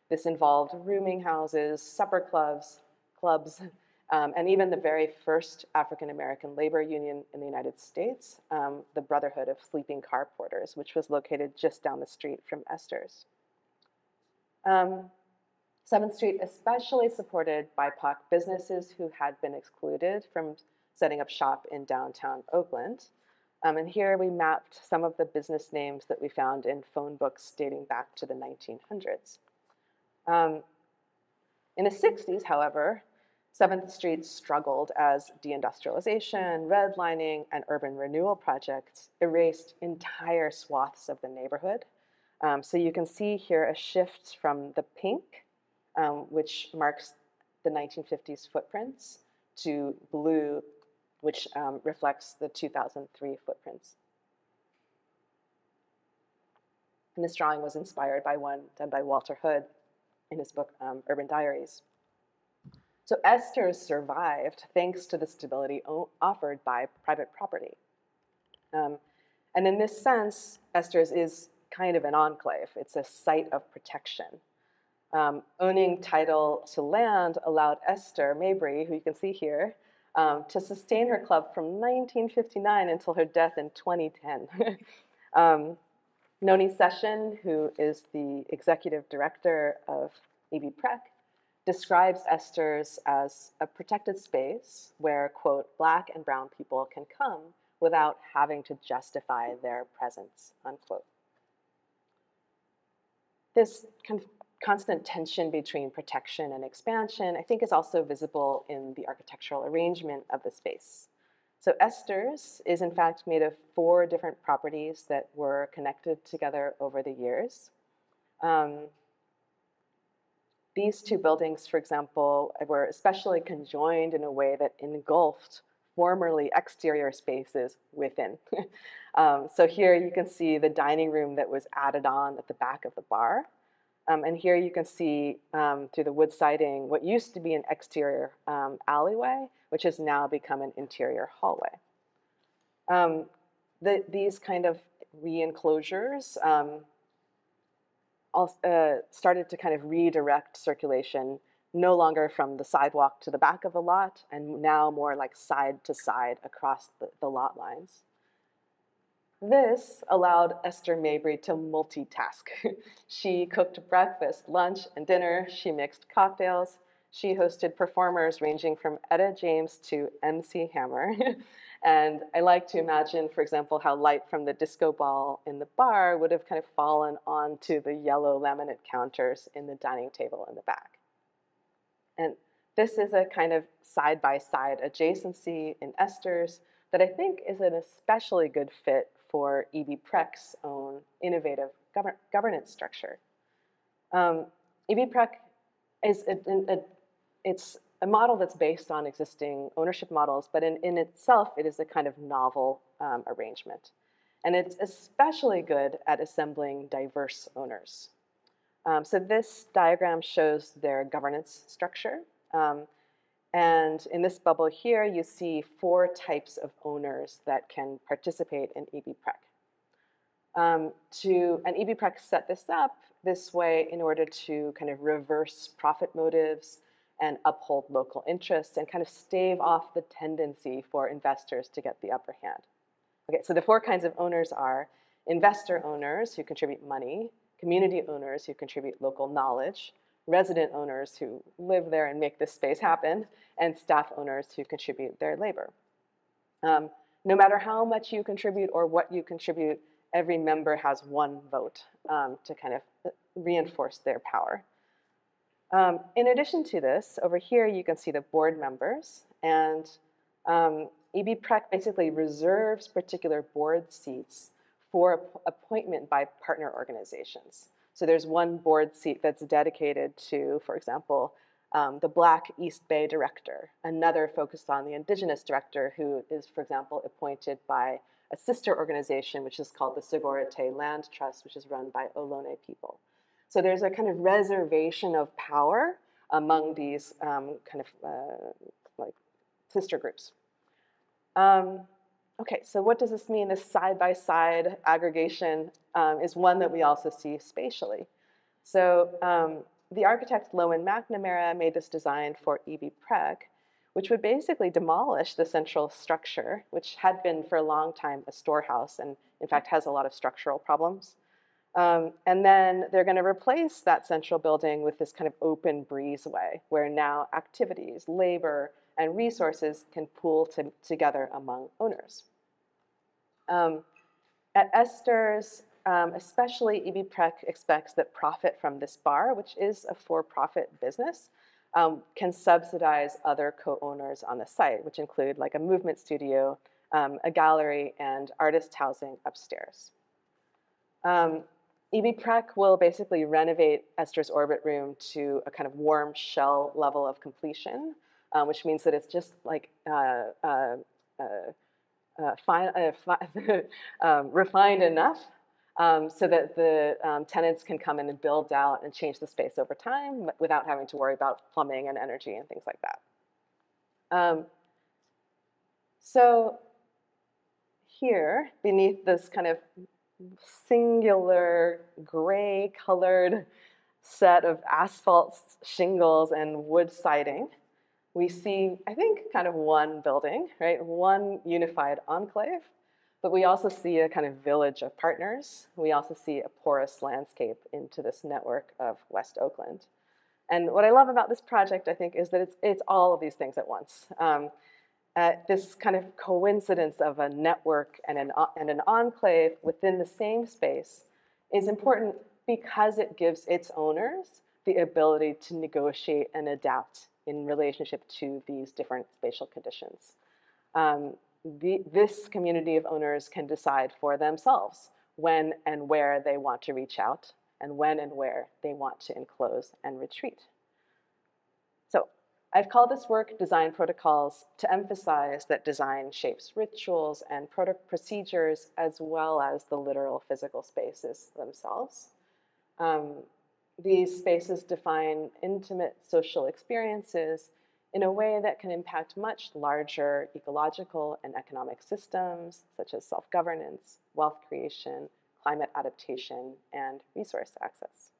This involved rooming houses, supper clubs, clubs, um, and even the very first African American labor union in the United States, um, the Brotherhood of Sleeping Car Porters, which was located just down the street from Esther's. Um, 7th Street especially supported BIPOC businesses who had been excluded from setting up shop in downtown Oakland. Um, and here we mapped some of the business names that we found in phone books dating back to the 1900s. Um, in the 60s, however, 7th Street struggled as deindustrialization, redlining, and urban renewal projects erased entire swaths of the neighborhood. Um, so you can see here a shift from the pink, um, which marks the 1950s footprints, to blue, which um, reflects the 2003 footprints. And this drawing was inspired by one done by Walter Hood in his book um, Urban Diaries. So Esther survived thanks to the stability offered by private property. Um, and in this sense, Esther's is kind of an enclave. It's a site of protection. Um, owning title to land allowed Esther Mabry, who you can see here, um, to sustain her club from 1959 until her death in 2010. um, Noni Session, who is the executive director of E.B. Preck, describes Esther's as a protected space where, quote, black and brown people can come without having to justify their presence, unquote. This kind of constant tension between protection and expansion, I think, is also visible in the architectural arrangement of the space. So Esther's is in fact made of four different properties that were connected together over the years. Um, these two buildings, for example, were especially conjoined in a way that engulfed formerly exterior spaces within. um, so here you can see the dining room that was added on at the back of the bar. Um, and here you can see um, through the wood siding what used to be an exterior um, alleyway, which has now become an interior hallway. Um, the, these kind of re-enclosures um, uh, started to kind of redirect circulation no longer from the sidewalk to the back of the lot and now more like side to side across the, the lot lines. This allowed Esther Mabry to multitask. she cooked breakfast, lunch, and dinner. She mixed cocktails. She hosted performers ranging from Etta James to MC Hammer. and I like to imagine, for example, how light from the disco ball in the bar would have kind of fallen onto the yellow laminate counters in the dining table in the back. And this is a kind of side by side adjacency in Esther's that I think is an especially good fit for EBPREC's own innovative govern governance structure. Um, is a, a, a, it's a model that's based on existing ownership models, but in, in itself, it is a kind of novel um, arrangement. And it's especially good at assembling diverse owners. Um, so this diagram shows their governance structure. Um, and in this bubble here, you see four types of owners that can participate in EBPREC. Um, to, and EBPREC set this up this way in order to kind of reverse profit motives and uphold local interests and kind of stave off the tendency for investors to get the upper hand. Okay, so the four kinds of owners are investor owners who contribute money, community owners who contribute local knowledge, resident owners who live there and make this space happen, and staff owners who contribute their labor. Um, no matter how much you contribute or what you contribute, every member has one vote um, to kind of uh, reinforce their power. Um, in addition to this, over here you can see the board members, and um, EBPREC basically reserves particular board seats for appointment by partner organizations. So there's one board seat that's dedicated to, for example, um, the Black East Bay director, another focused on the indigenous director who is, for example, appointed by a sister organization which is called the Sogorea Land Trust, which is run by Ohlone people. So there's a kind of reservation of power among these um, kind of uh, like sister groups. Um, Okay, so what does this mean? This side-by-side -side aggregation um, is one that we also see spatially. So um, the architect Lowen McNamara made this design for E.B. Preck, which would basically demolish the central structure, which had been for a long time a storehouse and in fact has a lot of structural problems. Um, and then they're going to replace that central building with this kind of open breezeway where now activities, labor, and resources can pool to, together among owners. Um, at Esther's, um, especially EBPREC expects that profit from this bar, which is a for-profit business, um, can subsidize other co-owners on the site, which include like a movement studio, um, a gallery, and artist housing upstairs. Um, EBPREC will basically renovate Esther's orbit room to a kind of warm shell level of completion, um, which means that it's just like uh, uh, uh, uh um, refined enough um, so that the um, tenants can come in and build out and change the space over time without having to worry about plumbing and energy and things like that. Um, so here, beneath this kind of singular gray colored set of asphalt shingles and wood siding, we see, I think, kind of one building, right? One unified enclave, but we also see a kind of village of partners. We also see a porous landscape into this network of West Oakland. And what I love about this project, I think, is that it's, it's all of these things at once. Um, uh, this kind of coincidence of a network and an, and an enclave within the same space is important because it gives its owners the ability to negotiate and adapt in relationship to these different spatial conditions. Um, the, this community of owners can decide for themselves when and where they want to reach out, and when and where they want to enclose and retreat. So I've called this work Design Protocols to emphasize that design shapes rituals and procedures as well as the literal physical spaces themselves. Um, these spaces define intimate social experiences in a way that can impact much larger ecological and economic systems, such as self-governance, wealth creation, climate adaptation, and resource access.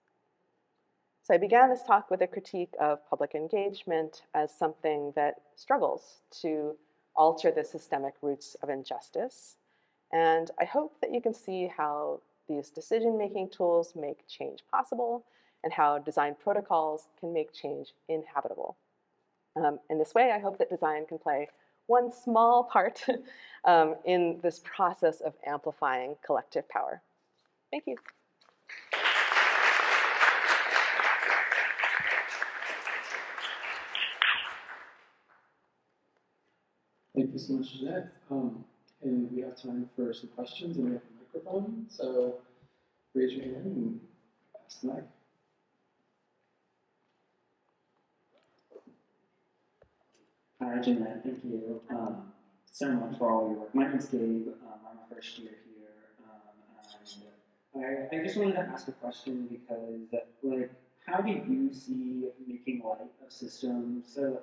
So I began this talk with a critique of public engagement as something that struggles to alter the systemic roots of injustice. And I hope that you can see how these decision-making tools make change possible and how design protocols can make change inhabitable. Um, in this way, I hope that design can play one small part um, in this process of amplifying collective power. Thank you. Thank you so much, Janette. Um, and we have time for some questions, and we have a microphone. So raise your hand and pass the mic. Hi, Janette. Thank you um, so much for all your work. My name is Gabe. Um, I'm a first year here, um, and I, I just wanted to ask a question because, like, how do you see making light of systems so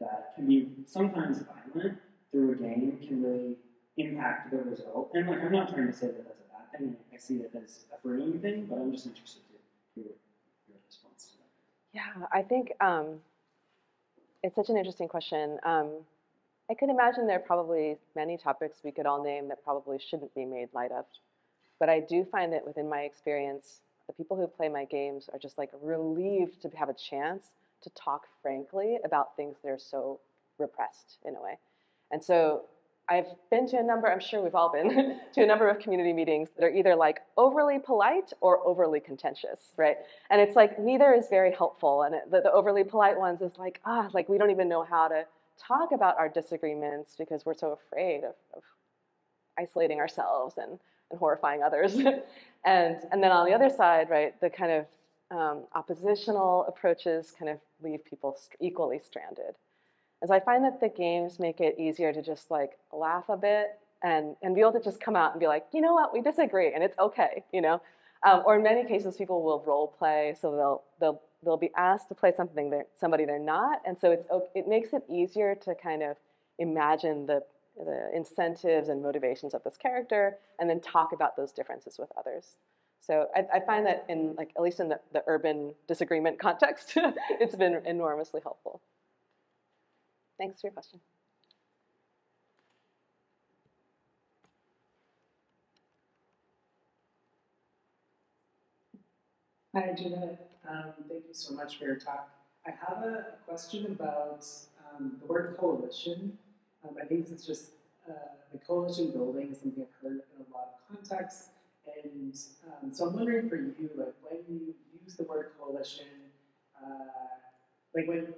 that can be sometimes violent through a game can really impact the result. And like, I'm not trying to say that that's a bad thing. I see it as a freeing thing, but I'm just interested to hear your response to that. Yeah, I think um, it's such an interesting question. Um, I can imagine there are probably many topics we could all name that probably shouldn't be made light of. But I do find that within my experience, the people who play my games are just like relieved to have a chance to talk frankly about things that are so repressed in a way. And so I've been to a number, I'm sure we've all been, to a number of community meetings that are either like overly polite or overly contentious, right? And it's like neither is very helpful. And it, the, the, overly polite ones is like, ah, like we don't even know how to talk about our disagreements because we're so afraid of, of isolating ourselves and, and horrifying others. and, and then on the other side, right, the kind of um, oppositional approaches kind of leave people st equally stranded is I find that the games make it easier to just like laugh a bit and, and be able to just come out and be like, you know what, we disagree and it's okay, you know? Um, or in many cases, people will role play, so they'll, they'll, they'll be asked to play something they're, somebody they're not, and so it's, it makes it easier to kind of imagine the, the incentives and motivations of this character and then talk about those differences with others. So I, I find that in like, at least in the, the urban disagreement context, it's been enormously helpful. Thanks for your question. Hi, Gina. Um, thank you so much for your talk. I have a, question about um, the word coalition. Um, I think it's just uh, the coalition building is something I've heard in a lot of contexts. And um, so I'm wondering for you, like when you use the word coalition, uh, like when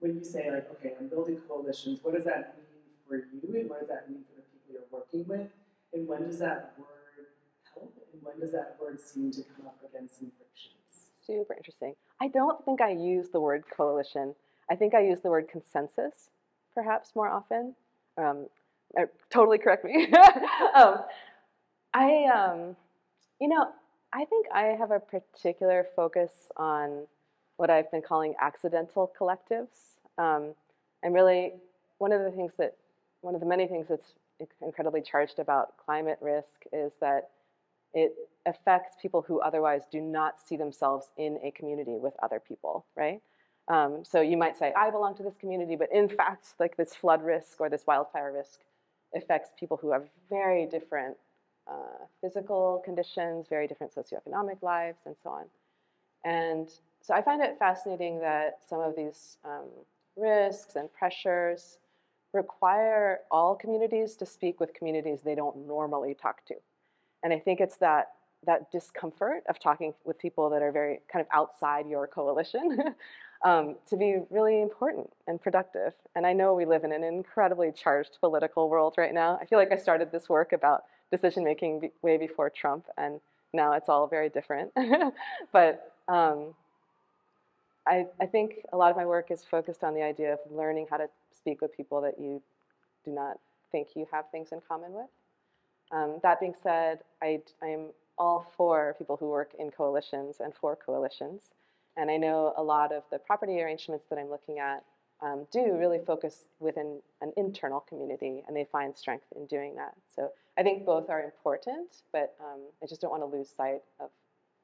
when you say like, okay, I'm building coalitions, what does that mean for you and what does that mean for the people you're working with? And when does that word help and when does that word seem to come up against some frictions? Super interesting. I don't think I use the word coalition. I think I use the word consensus perhaps more often. Um, uh, totally correct me. um, I, um, you know, I think I have a particular focus on what I've been calling accidental collectives. Um, and really, one of the things that, one of the many things that's incredibly charged about climate risk is that it affects people who otherwise do not see themselves in a community with other people, right? Um, so you might say, I belong to this community, but in fact, like this flood risk or this wildfire risk affects people who have very different uh, physical conditions, very different socioeconomic lives, and so on. And so I find it fascinating that some of these um, risks and pressures require all communities to speak with communities they don't normally talk to. And I think it's that that discomfort of talking with people that are very kind of outside your coalition um, to be really important and productive. And I know we live in an incredibly charged political world right now. I feel like I started this work about decision making way before Trump, and now it's all very different. but um, I, I think a lot of my work is focused on the idea of learning how to speak with people that you do not think you have things in common with. Um, that being said, I, I'm all for people who work in coalitions and for coalitions. And I know a lot of the property arrangements that I'm looking at um, do really focus within an internal community, and they find strength in doing that. So I think both are important, but um, I just don't want to lose sight of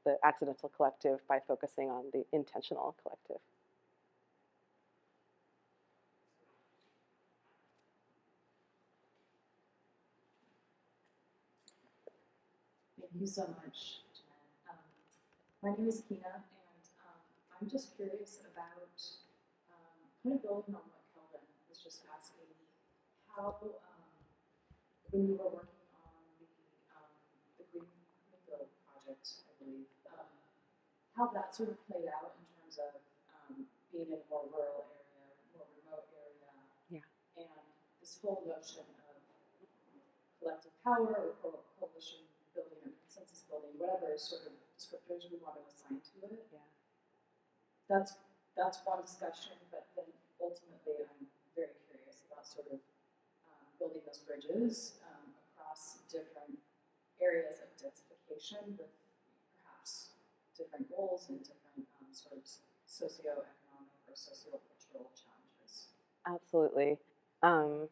the accidental collective by focusing on the intentional collective. Thank you so much. Um, my name is Kina, and um, I'm just curious about um, kind of building on what Kelvin was just asking. How, um, when you were working on the um, the Green Greenville project, believe, um, how that sort of played out in terms of um, being in a more rural area, more remote area, Yeah. and this whole notion of collective power or co- coalition building or consensus building, whatever sort of descriptors we want to assign to it. Yeah. That's that's one discussion, but then ultimately I'm very curious about sort of um, building those bridges um, across different areas of densification with different goals and different um, sort of socioeconomic or sociocultural challenges. Absolutely. Um,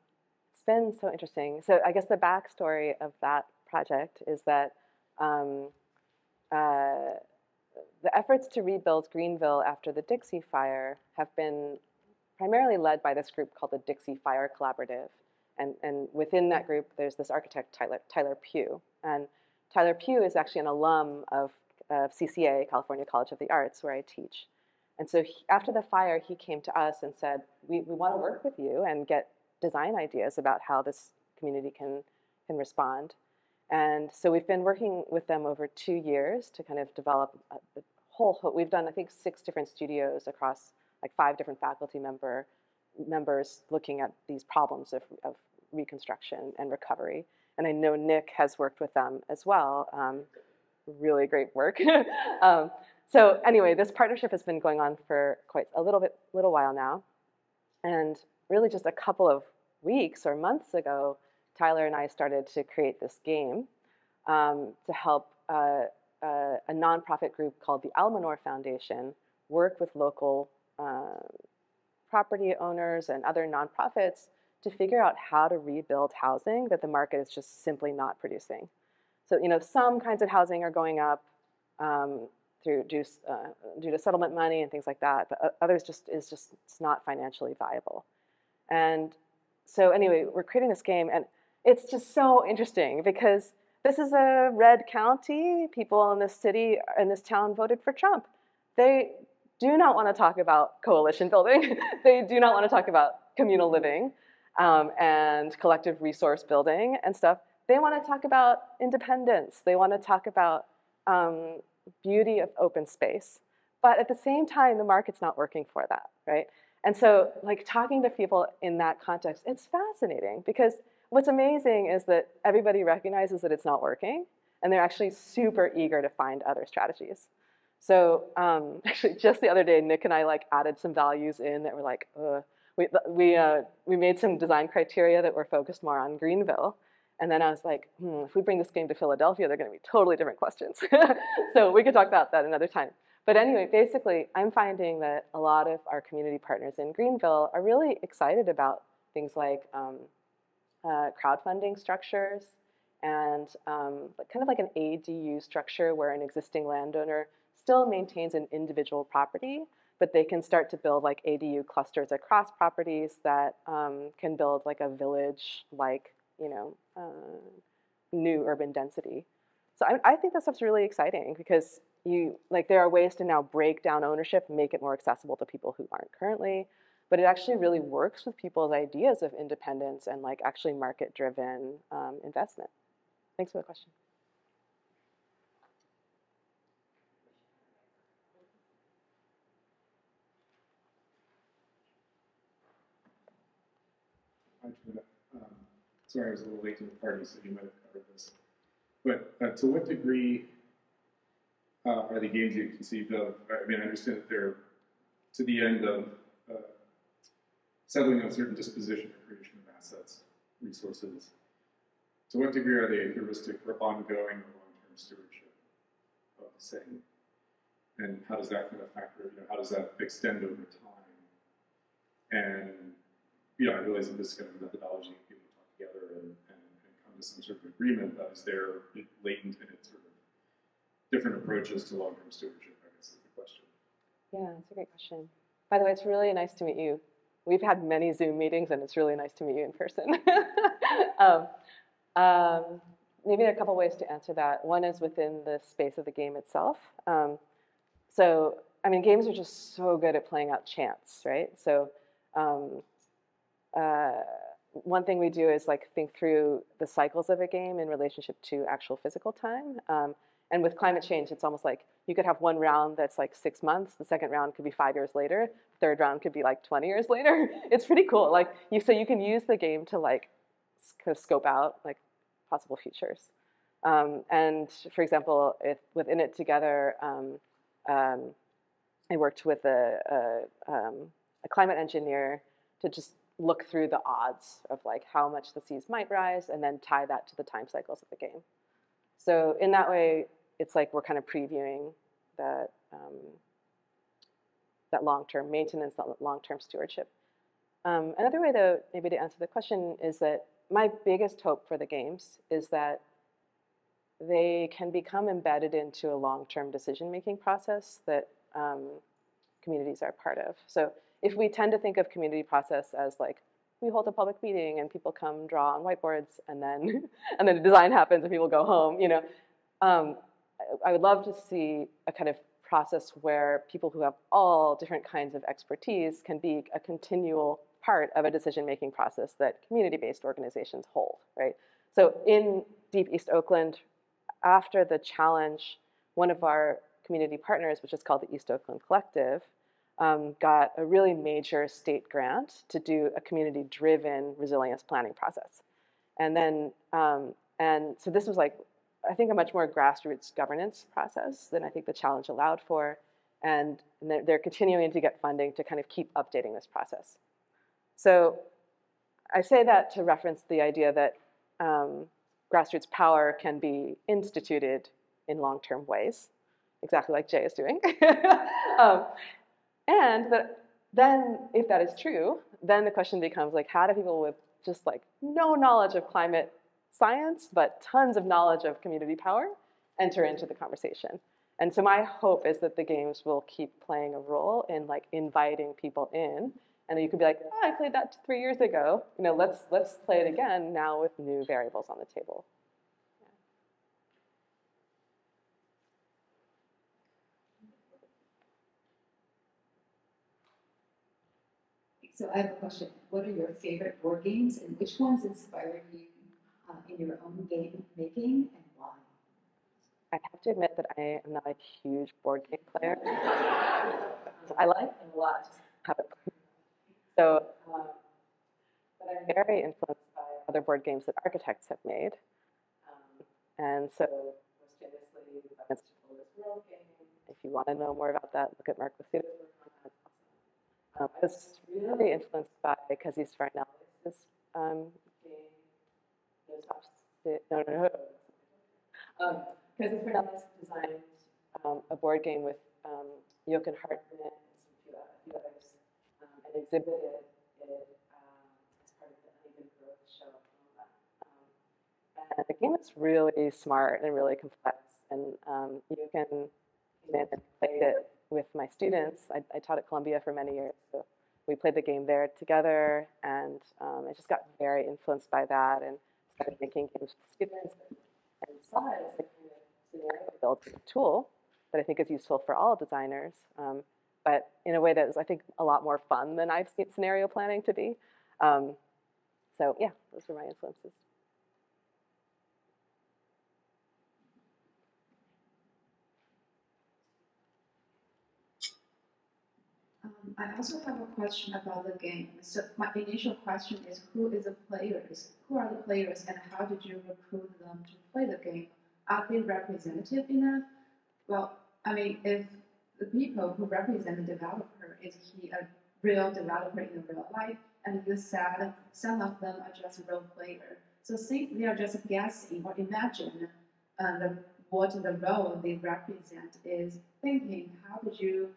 it's been so interesting. So I guess the backstory of that project is that um, uh, the efforts to rebuild Greenville after the Dixie Fire have been primarily led by this group called the Dixie Fire Collaborative. And, and within that group, there's this architect, Tyler, Tyler Pugh. And Tyler Pugh is actually an alum of, of CCA, California College of the Arts, where I teach. And so he, after the fire, he came to us and said, we, we want to work with you and get design ideas about how this community can, can respond. And so we've been working with them over two years to kind of develop a, whole, we've done, I think, six different studios across like five different faculty member members looking at these problems of, of reconstruction and recovery. And I know Nick has worked with them as well. Um, really great work. um, so anyway, this partnership has been going on for quite a little bit, little while now. And really just a couple of weeks or months ago, Tyler and I started to create this game um, to help uh, uh, a nonprofit group called the Almanor Foundation work with local uh, property owners and other nonprofits to figure out how to rebuild housing that the market is just simply not producing. So, you know, some kinds of housing are going up um, through due, uh, due to settlement money and things like that, but others just is just it's not financially viable. And so, anyway, we're creating this game, and it's just so interesting because this is a red county. People in this city, in this town, voted for Trump. They do not want to talk about coalition building. they do not want to talk about communal living um, and collective resource building and stuff. They want to talk about independence. They want to talk about um, beauty of open space. But at the same time, the market's not working for that, right? And so, like talking to people in that context, it's fascinating because what's amazing is that everybody recognizes that it's not working, and they're actually super eager to find other strategies. So um, actually, just the other day, Nick and I like added some values in that were like, uh, we we uh, we made some design criteria that were focused more on Greenville, and then I was like, hmm, if we bring this game to Philadelphia, they're going to be totally different questions. so we could talk about that another time. But anyway, basically, I'm finding that a lot of our community partners in Greenville are really excited about things like um, uh, crowdfunding structures and um, kind of like an ADU structure where an existing landowner still maintains an individual property, but they can start to build like ADU clusters across properties that um, can build like a village like, you know, uh, new urban density. So I, I think that stuff's really exciting because you like there are ways to now break down ownership, make it more accessible to people who aren't currently, but it actually really works with people's ideas of independence and like actually market-driven um, investment. Thanks for the question. Hi, Judah. Um, Sorry, I was a little late to the party, so you might have covered this. But uh, to what degree uh, are the games you conceived of, I mean, I understand that they're to the end of uh, settling on certain disposition or creation of assets, resources. To what degree are they heuristic for ongoing or long-term stewardship of the same? And how does that kind of factor, you know, how does that extend over time? And, you know, I realize that this is kind of methodology people talk together and, and, some sort of agreement, that was there latent in it sort of different approaches to long-term stewardship, I guess is the question. Yeah, that's a great question. By the way, it's really nice to meet you. We've had many Zoom meetings, and it's really nice to meet you in person. um, um, maybe there are a couple ways to answer that. One is within the space of the game itself. Um, so, I mean, games are just so good at playing out chance, right? So, um, uh, one thing we do is like think through the cycles of a game in relationship to actual physical time. Um, and with climate change, it's almost like you could have one round that's like six months, the second round could be five years later, third round could be like 20 years later. It's pretty cool. Like you, so you can use the game to like kind of scope out like possible futures. Um, and for example, if within it together, um, um, I worked with a, a, um, a, climate engineer to just look through the odds of like how much the seas might rise and then tie that to the time cycles of the game. So in that way, it's like we're kind of previewing that um, that long-term maintenance, that long-term stewardship. Um, another way, though, maybe to answer the question is that my biggest hope for the games is that they can become embedded into a long-term decision-making process that um, communities are part of. So if we tend to think of community process as like we hold a public meeting and people come draw on whiteboards and then and then the design happens and people go home, you know, um, I would love to see a kind of process where people who have all different kinds of expertise can be a continual part of a decision-making process that community-based organizations hold, right? So in Deep East Oakland, after the challenge, one of our community partners, which is called the East Oakland Collective, um, got a really major state grant to do a community-driven resilience planning process. And then, um, and so this was like I think, a much more grassroots governance process than I think the challenge allowed for. And they're continuing to get funding to kind of keep updating this process. So I say that to reference the idea that um, grassroots power can be instituted in long-term ways, exactly like Jay is doing. um, and that then, if that is true, then the question becomes like, how do people with just like no knowledge of climate science, but tons of knowledge of community power enter into the conversation. And so my hope is that the games will keep playing a role in like inviting people in. And then you could be like, oh, I played that three years ago. You know, let's let's play it again now with new variables on the table. So I have a question. What are your favorite board games and which ones inspired you uh, in your own game making and why? I have to admit that I am not a huge board game player. I like a lot, So, um, but I'm very influenced by other board games that architects have made. Um, and so. If you want to know more about that, look at Mark Lucido's. Um, I was really influenced by Kazys Varnelis' um, no, no, no. Um, Fernandez designed um, a board game with um, Jochen Hartmann and some few, others um, and exhibited it um, as part of the Uneven Growth show. Um, and the game is really smart and really complex. And um, you can came in and it with my students. I, I taught at Columbia for many years, so we played the game there together, and um, I just got very influenced by that. And started making games with students and saw it as a tool that I think is useful for all designers, um, but in a way that is, I think, a lot more fun than I've seen scenario planning to be. Um, so yeah, those were my influences. I also have a question about the game. So my initial question is, who is the players? Who are the players, and how did you recruit them to play the game? Are they representative enough? Well, I mean, if the people who represent the developer is he a real developer in real life? And you said some of them are just role player. So since they are just guessing or imagine uh, the, what the role they represent is thinking, how did you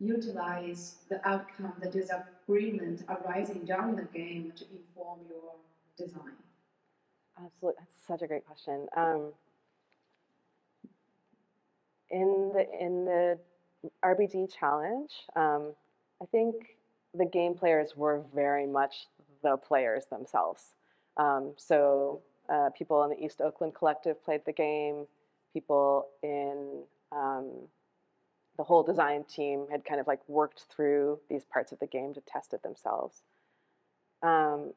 utilize the outcome, the disagreement arising during the game to inform your design? Absolutely, that's such a great question. Um, in the in the RBD challenge, um, I think the game players were very much the players themselves. Um, so uh, people in the East Oakland Collective played the game. People in um, the whole design team had kind of like worked through these parts of the game to test it themselves. Um,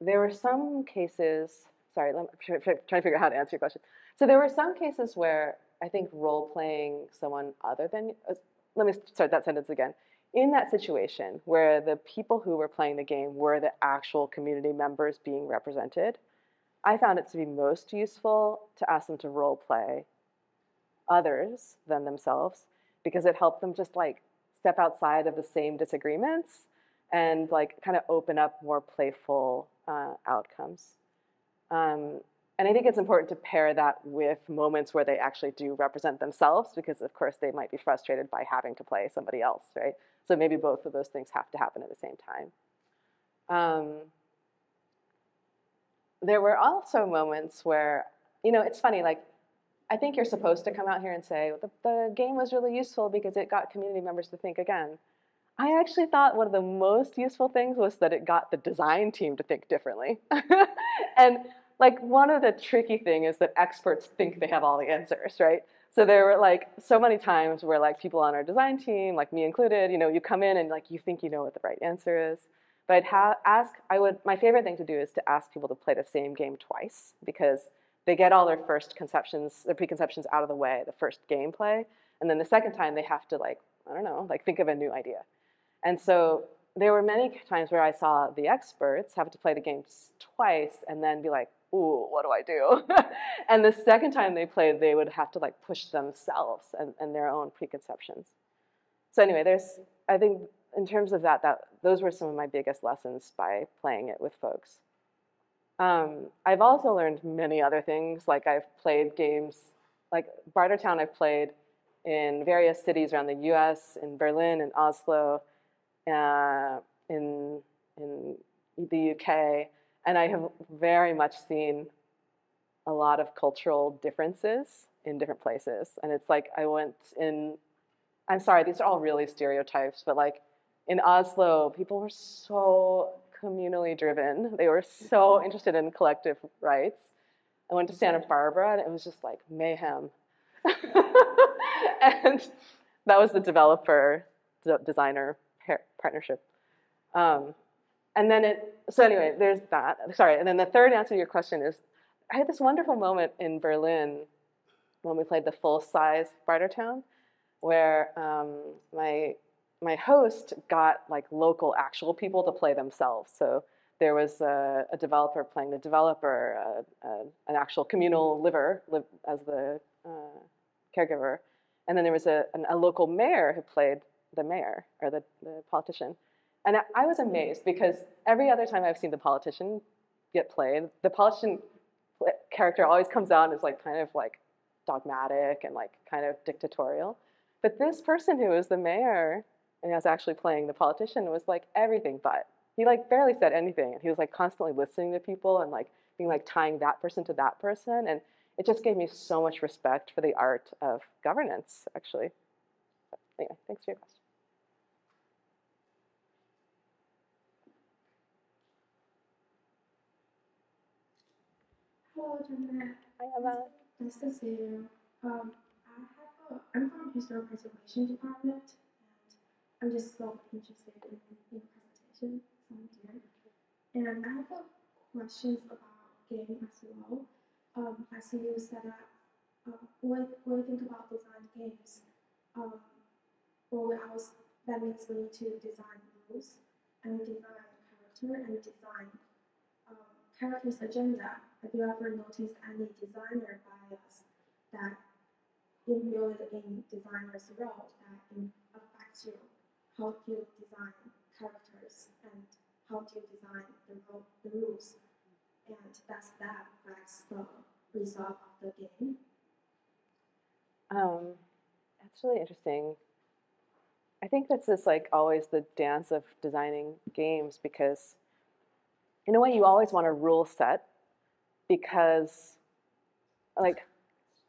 there were some cases, sorry, I'm trying to figure out how to answer your question. So there were some cases where I think role playing someone other than, uh, let me start that sentence again. In that situation where the people who were playing the game were the actual community members being represented, I found it to be most useful to ask them to role play others than themselves because it helped them just like step outside of the same disagreements and like kind of open up more playful uh, outcomes. Um, and I think it's important to pair that with moments where they actually do represent themselves because, of course, they might be frustrated by having to play somebody else, right? So maybe both of those things have to happen at the same time. Um, there were also moments where, you know, it's funny, like, I think you're supposed to come out here and say, the, the game was really useful because it got community members to think again. I actually thought one of the most useful things was that it got the design team to think differently. and like one of the tricky thing is that experts think they have all the answers, right? So there were like so many times where like people on our design team, like me included, you know, you come in and like you think you know what the right answer is. But I'd ask, I would, my favorite thing to do is to ask people to play the same game twice because they get all their first conceptions, their preconceptions out of the way, the first gameplay. And then the second time they have to like, I don't know, like think of a new idea. And so there were many times where I saw the experts have to play the games twice and then be like, ooh, what do I do? and the second time they played, they would have to like push themselves and, and their own preconceptions. So anyway, there's, I think in terms of that, that those were some of my biggest lessons by playing it with folks. Um, I've also learned many other things, like I've played games, like Bartertown I've played in various cities around the US, in Berlin, in Oslo, uh, in, in the UK, and I have very much seen a lot of cultural differences in different places. And it's like I went in, I'm sorry, these are all really stereotypes, but like in Oslo, people were so communally driven. They were so interested in collective rights. I went to Santa Barbara and it was just like mayhem. and that was the developer designer partnership. Um, and then it, so anyway, there's that. Sorry. And then the third answer to your question is I had this wonderful moment in Berlin when we played the full size Brighter Bartertown where um, my my host got like local actual people to play themselves. So there was a, a developer playing the developer, an actual communal liver live as the uh, caregiver, and then there was a, an, a local mayor who played the mayor or the, the politician. And I, I was amazed because every other time I've seen the politician get played, the politician character always comes out is like kind of like dogmatic and like kind of dictatorial. But this person who was the mayor and I was actually playing the politician was like everything but. He like barely said anything and he was like constantly listening to people and like being like tying that person to that person and it just gave me so much respect for the art of governance actually. But anyway, thanks for your question. Hello, Jenna. Hi, Emma. Nice to see you. Um, I have a, I'm from Historic Preservation Department, I'm just so interested in your presentation. Thank you. And I have a questions about game as well. Um, as you said that, uh, what, what do you think about design games? Um, well, was, that means we need to design rules and design character and design um, character's agenda. Have you ever noticed any designer bias that inbuilt in designer's role that affects you how do you design characters and how do you design the, the rules, and does that affects the result of the game? Um, that's really interesting. I think that's just like always the dance of designing games because, in a way, you always want a rule set because, like,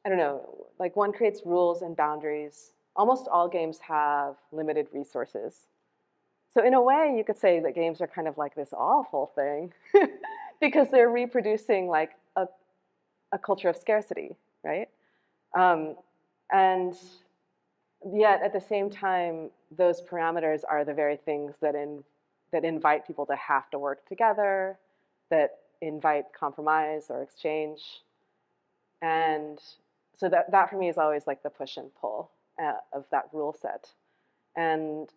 I don't know, like one creates rules and boundaries. Almost all games have limited resources. So, in a way, you could say that games are kind of like this awful thing because they're reproducing like a, a culture of scarcity, right? Um, and yet, at the same time, those parameters are the very things that, in, that invite people to have to work together, that invite compromise or exchange. And so that, that for me is always like the push and pull uh, of that rule set. And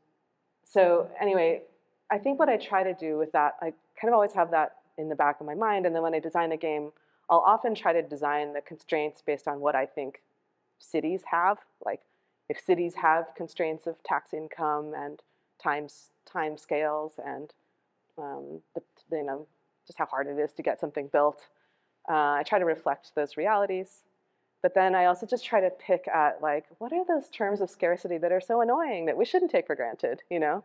so, anyway, I think what I try to do with that, I kind of always have that in the back of my mind. And then when I design a game, I'll often try to design the constraints based on what I think cities have. Like, if cities have constraints of tax income and times time scales and um, the, you know just how hard it is to get something built, uh, I try to reflect those realities. But then I also just try to pick at like what are those terms of scarcity that are so annoying that we shouldn't take for granted, you know?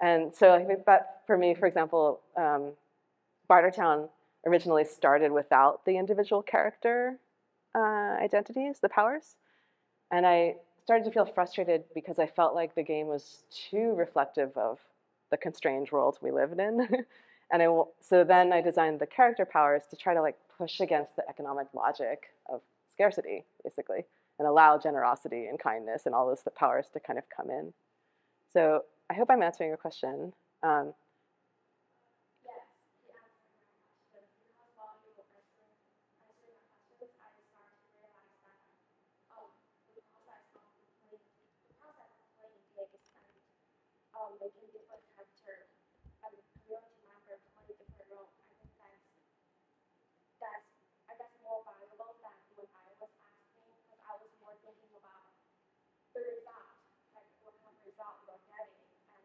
And so I think that for me, for example, um, Bartertown originally started without the individual character uh, identities, the powers. And I started to feel frustrated because I felt like the game was too reflective of the constrained world we lived in. and I, so then I designed the character powers to try to like push against the economic logic of scarcity, basically, and allow generosity and kindness and all those powers to kind of come in. So I hope I'm answering your question. Um, Yes, you answered my question. Because while you were answering, answering my questions, I started to realize that um, the process of playing, the process of playing games and um, making different characters and community members play different roles, I think that's that's I guess more valuable than when I was asking because I was more thinking about the result, like what kind of result we're getting and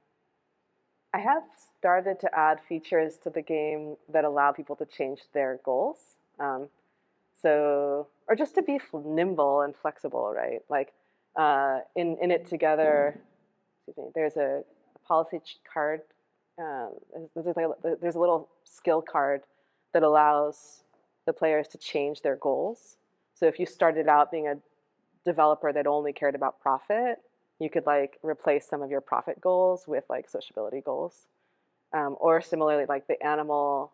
I have started to add features to the game that allow people to change their goals. Um, so, or just to be nimble and flexible, right? Like, uh, in in it together. Excuse me. There's a, a policy card. Um, there's, like there's a little skill card that allows the players to change their goals. So if you started out being a developer that only cared about profit, you could like replace some of your profit goals with like sociability goals. Um, or similarly, like the animal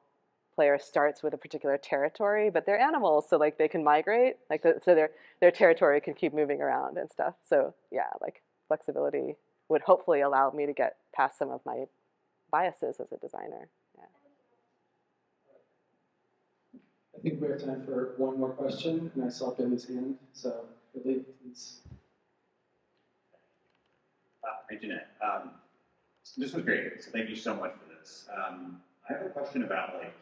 player starts with a particular territory, but they're animals, so like they can migrate, like the, so their their territory can keep moving around and stuff. So yeah, like flexibility would hopefully allow me to get past some of my biases as a designer. Yeah. I think we have time for one more question, and I saw Billy's hand, so Billy, please. Hi, Janette. Um, this was great, so thank you so much for this. Um, I have a question about like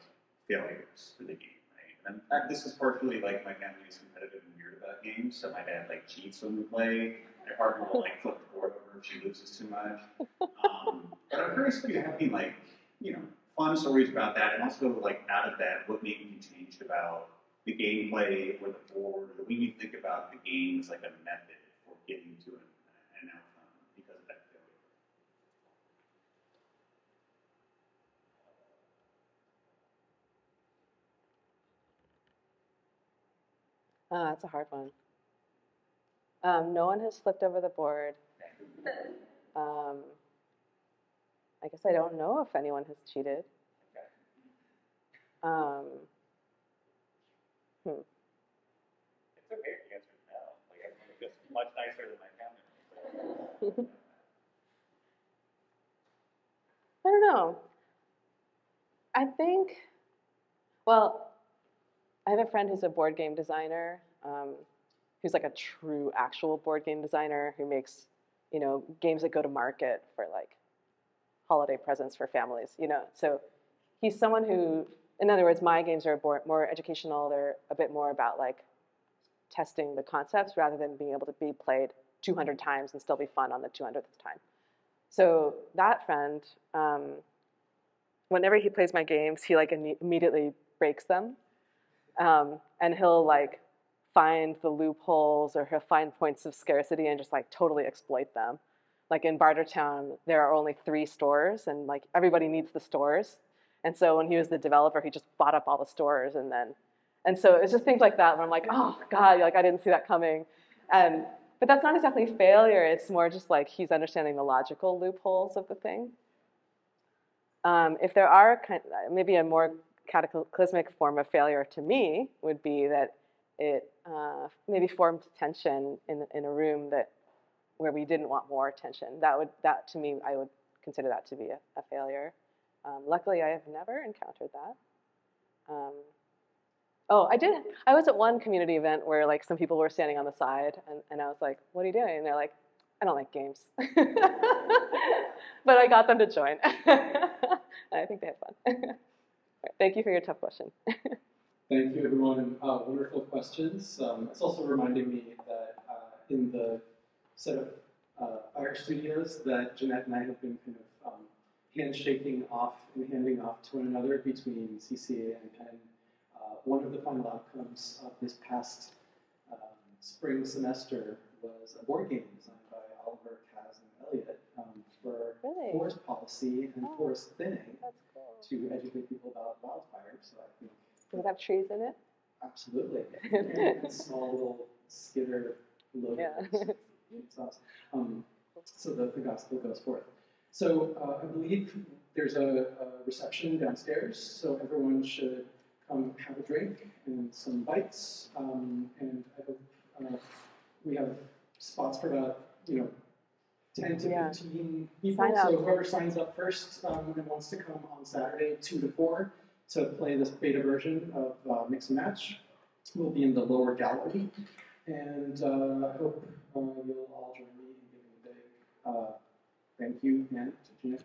failures for the game, right? And uh, this is partially like my family is competitive and weird about games, so my dad like cheats when we play. My partner will like flip the board over if she loses too much. Um, but I'm curious if you have any like, you know, fun stories about that, and also like out of that, what maybe you changed about the gameplay or the board, or when you think about the game as like a method for getting to an outcome because of that failure. Ah, that's a hard one. Um, no one has flipped over the board. Um, I guess I don't know if anyone has cheated. Um, hmm. It's okay if the answer no. Like everyone feels much nicer than my family. I don't know. I think Well, I have a friend who's a board game designer, um, who's like a true actual board game designer who makes, you know, games that go to market for like holiday presents for families, you know. So he's someone who, in other words, my games are more, educational. They're a bit more about like testing the concepts rather than being able to be played 200 times and still be fun on the 200th time. So that friend, um, whenever he plays my games, he like imme- immediately breaks them, um, and he'll like find the loopholes or he'll find points of scarcity and just like totally exploit them. Like in Bartertown, there are only three stores, and like everybody needs the stores. And so when he was the developer, he just bought up all the stores, and then, and so it's just things like that where I'm like, oh god, like I didn't see that coming, and but that's not exactly failure. It's more just like he's understanding the logical loopholes of the thing. Um, if there are kind maybe a more cataclysmic form of failure to me would be that it uh, maybe formed tension in, in a room that where we didn't want more attention. That would that to me I would consider that to be a, a failure. Um, luckily, I have never encountered that. Um, oh, I did. I was at one community event where like some people were standing on the side, and, and I was like, "What are you doing?" And they're like, "I don't like games," but I got them to join. I think they had fun. Thank you for your tough question. Thank you, everyone. Uh, wonderful questions. Um, it's also reminding me that uh, in the set of uh, fire studios that Janette and I have been kind of um, handshaking off and handing off to one another between CCA and Penn. Uh, one of the final outcomes of this past um, spring semester was a board game designed by Oliver, Kaz, and Elliot um, for Really? forest policy and Oh. forest thinning cool. to educate people about wildfires. So I think Does it have trees in it? Absolutely. and small little skitter logos. Yeah. It's awesome. Um, so the, the gospel goes forth. So uh, I believe there's a, a reception downstairs, so everyone should come have a drink and some bites. Um, and I hope uh, we have spots for about, you know, 10 to Yeah. 15 people. Sign up. So whoever signs up first um, and wants to come on Saturday, 2 to 4, to play this beta version of uh, Mix and Match will be in the lower gallery. And uh, I hope uh, you'll all join me in giving a big uh, thank you again to Janette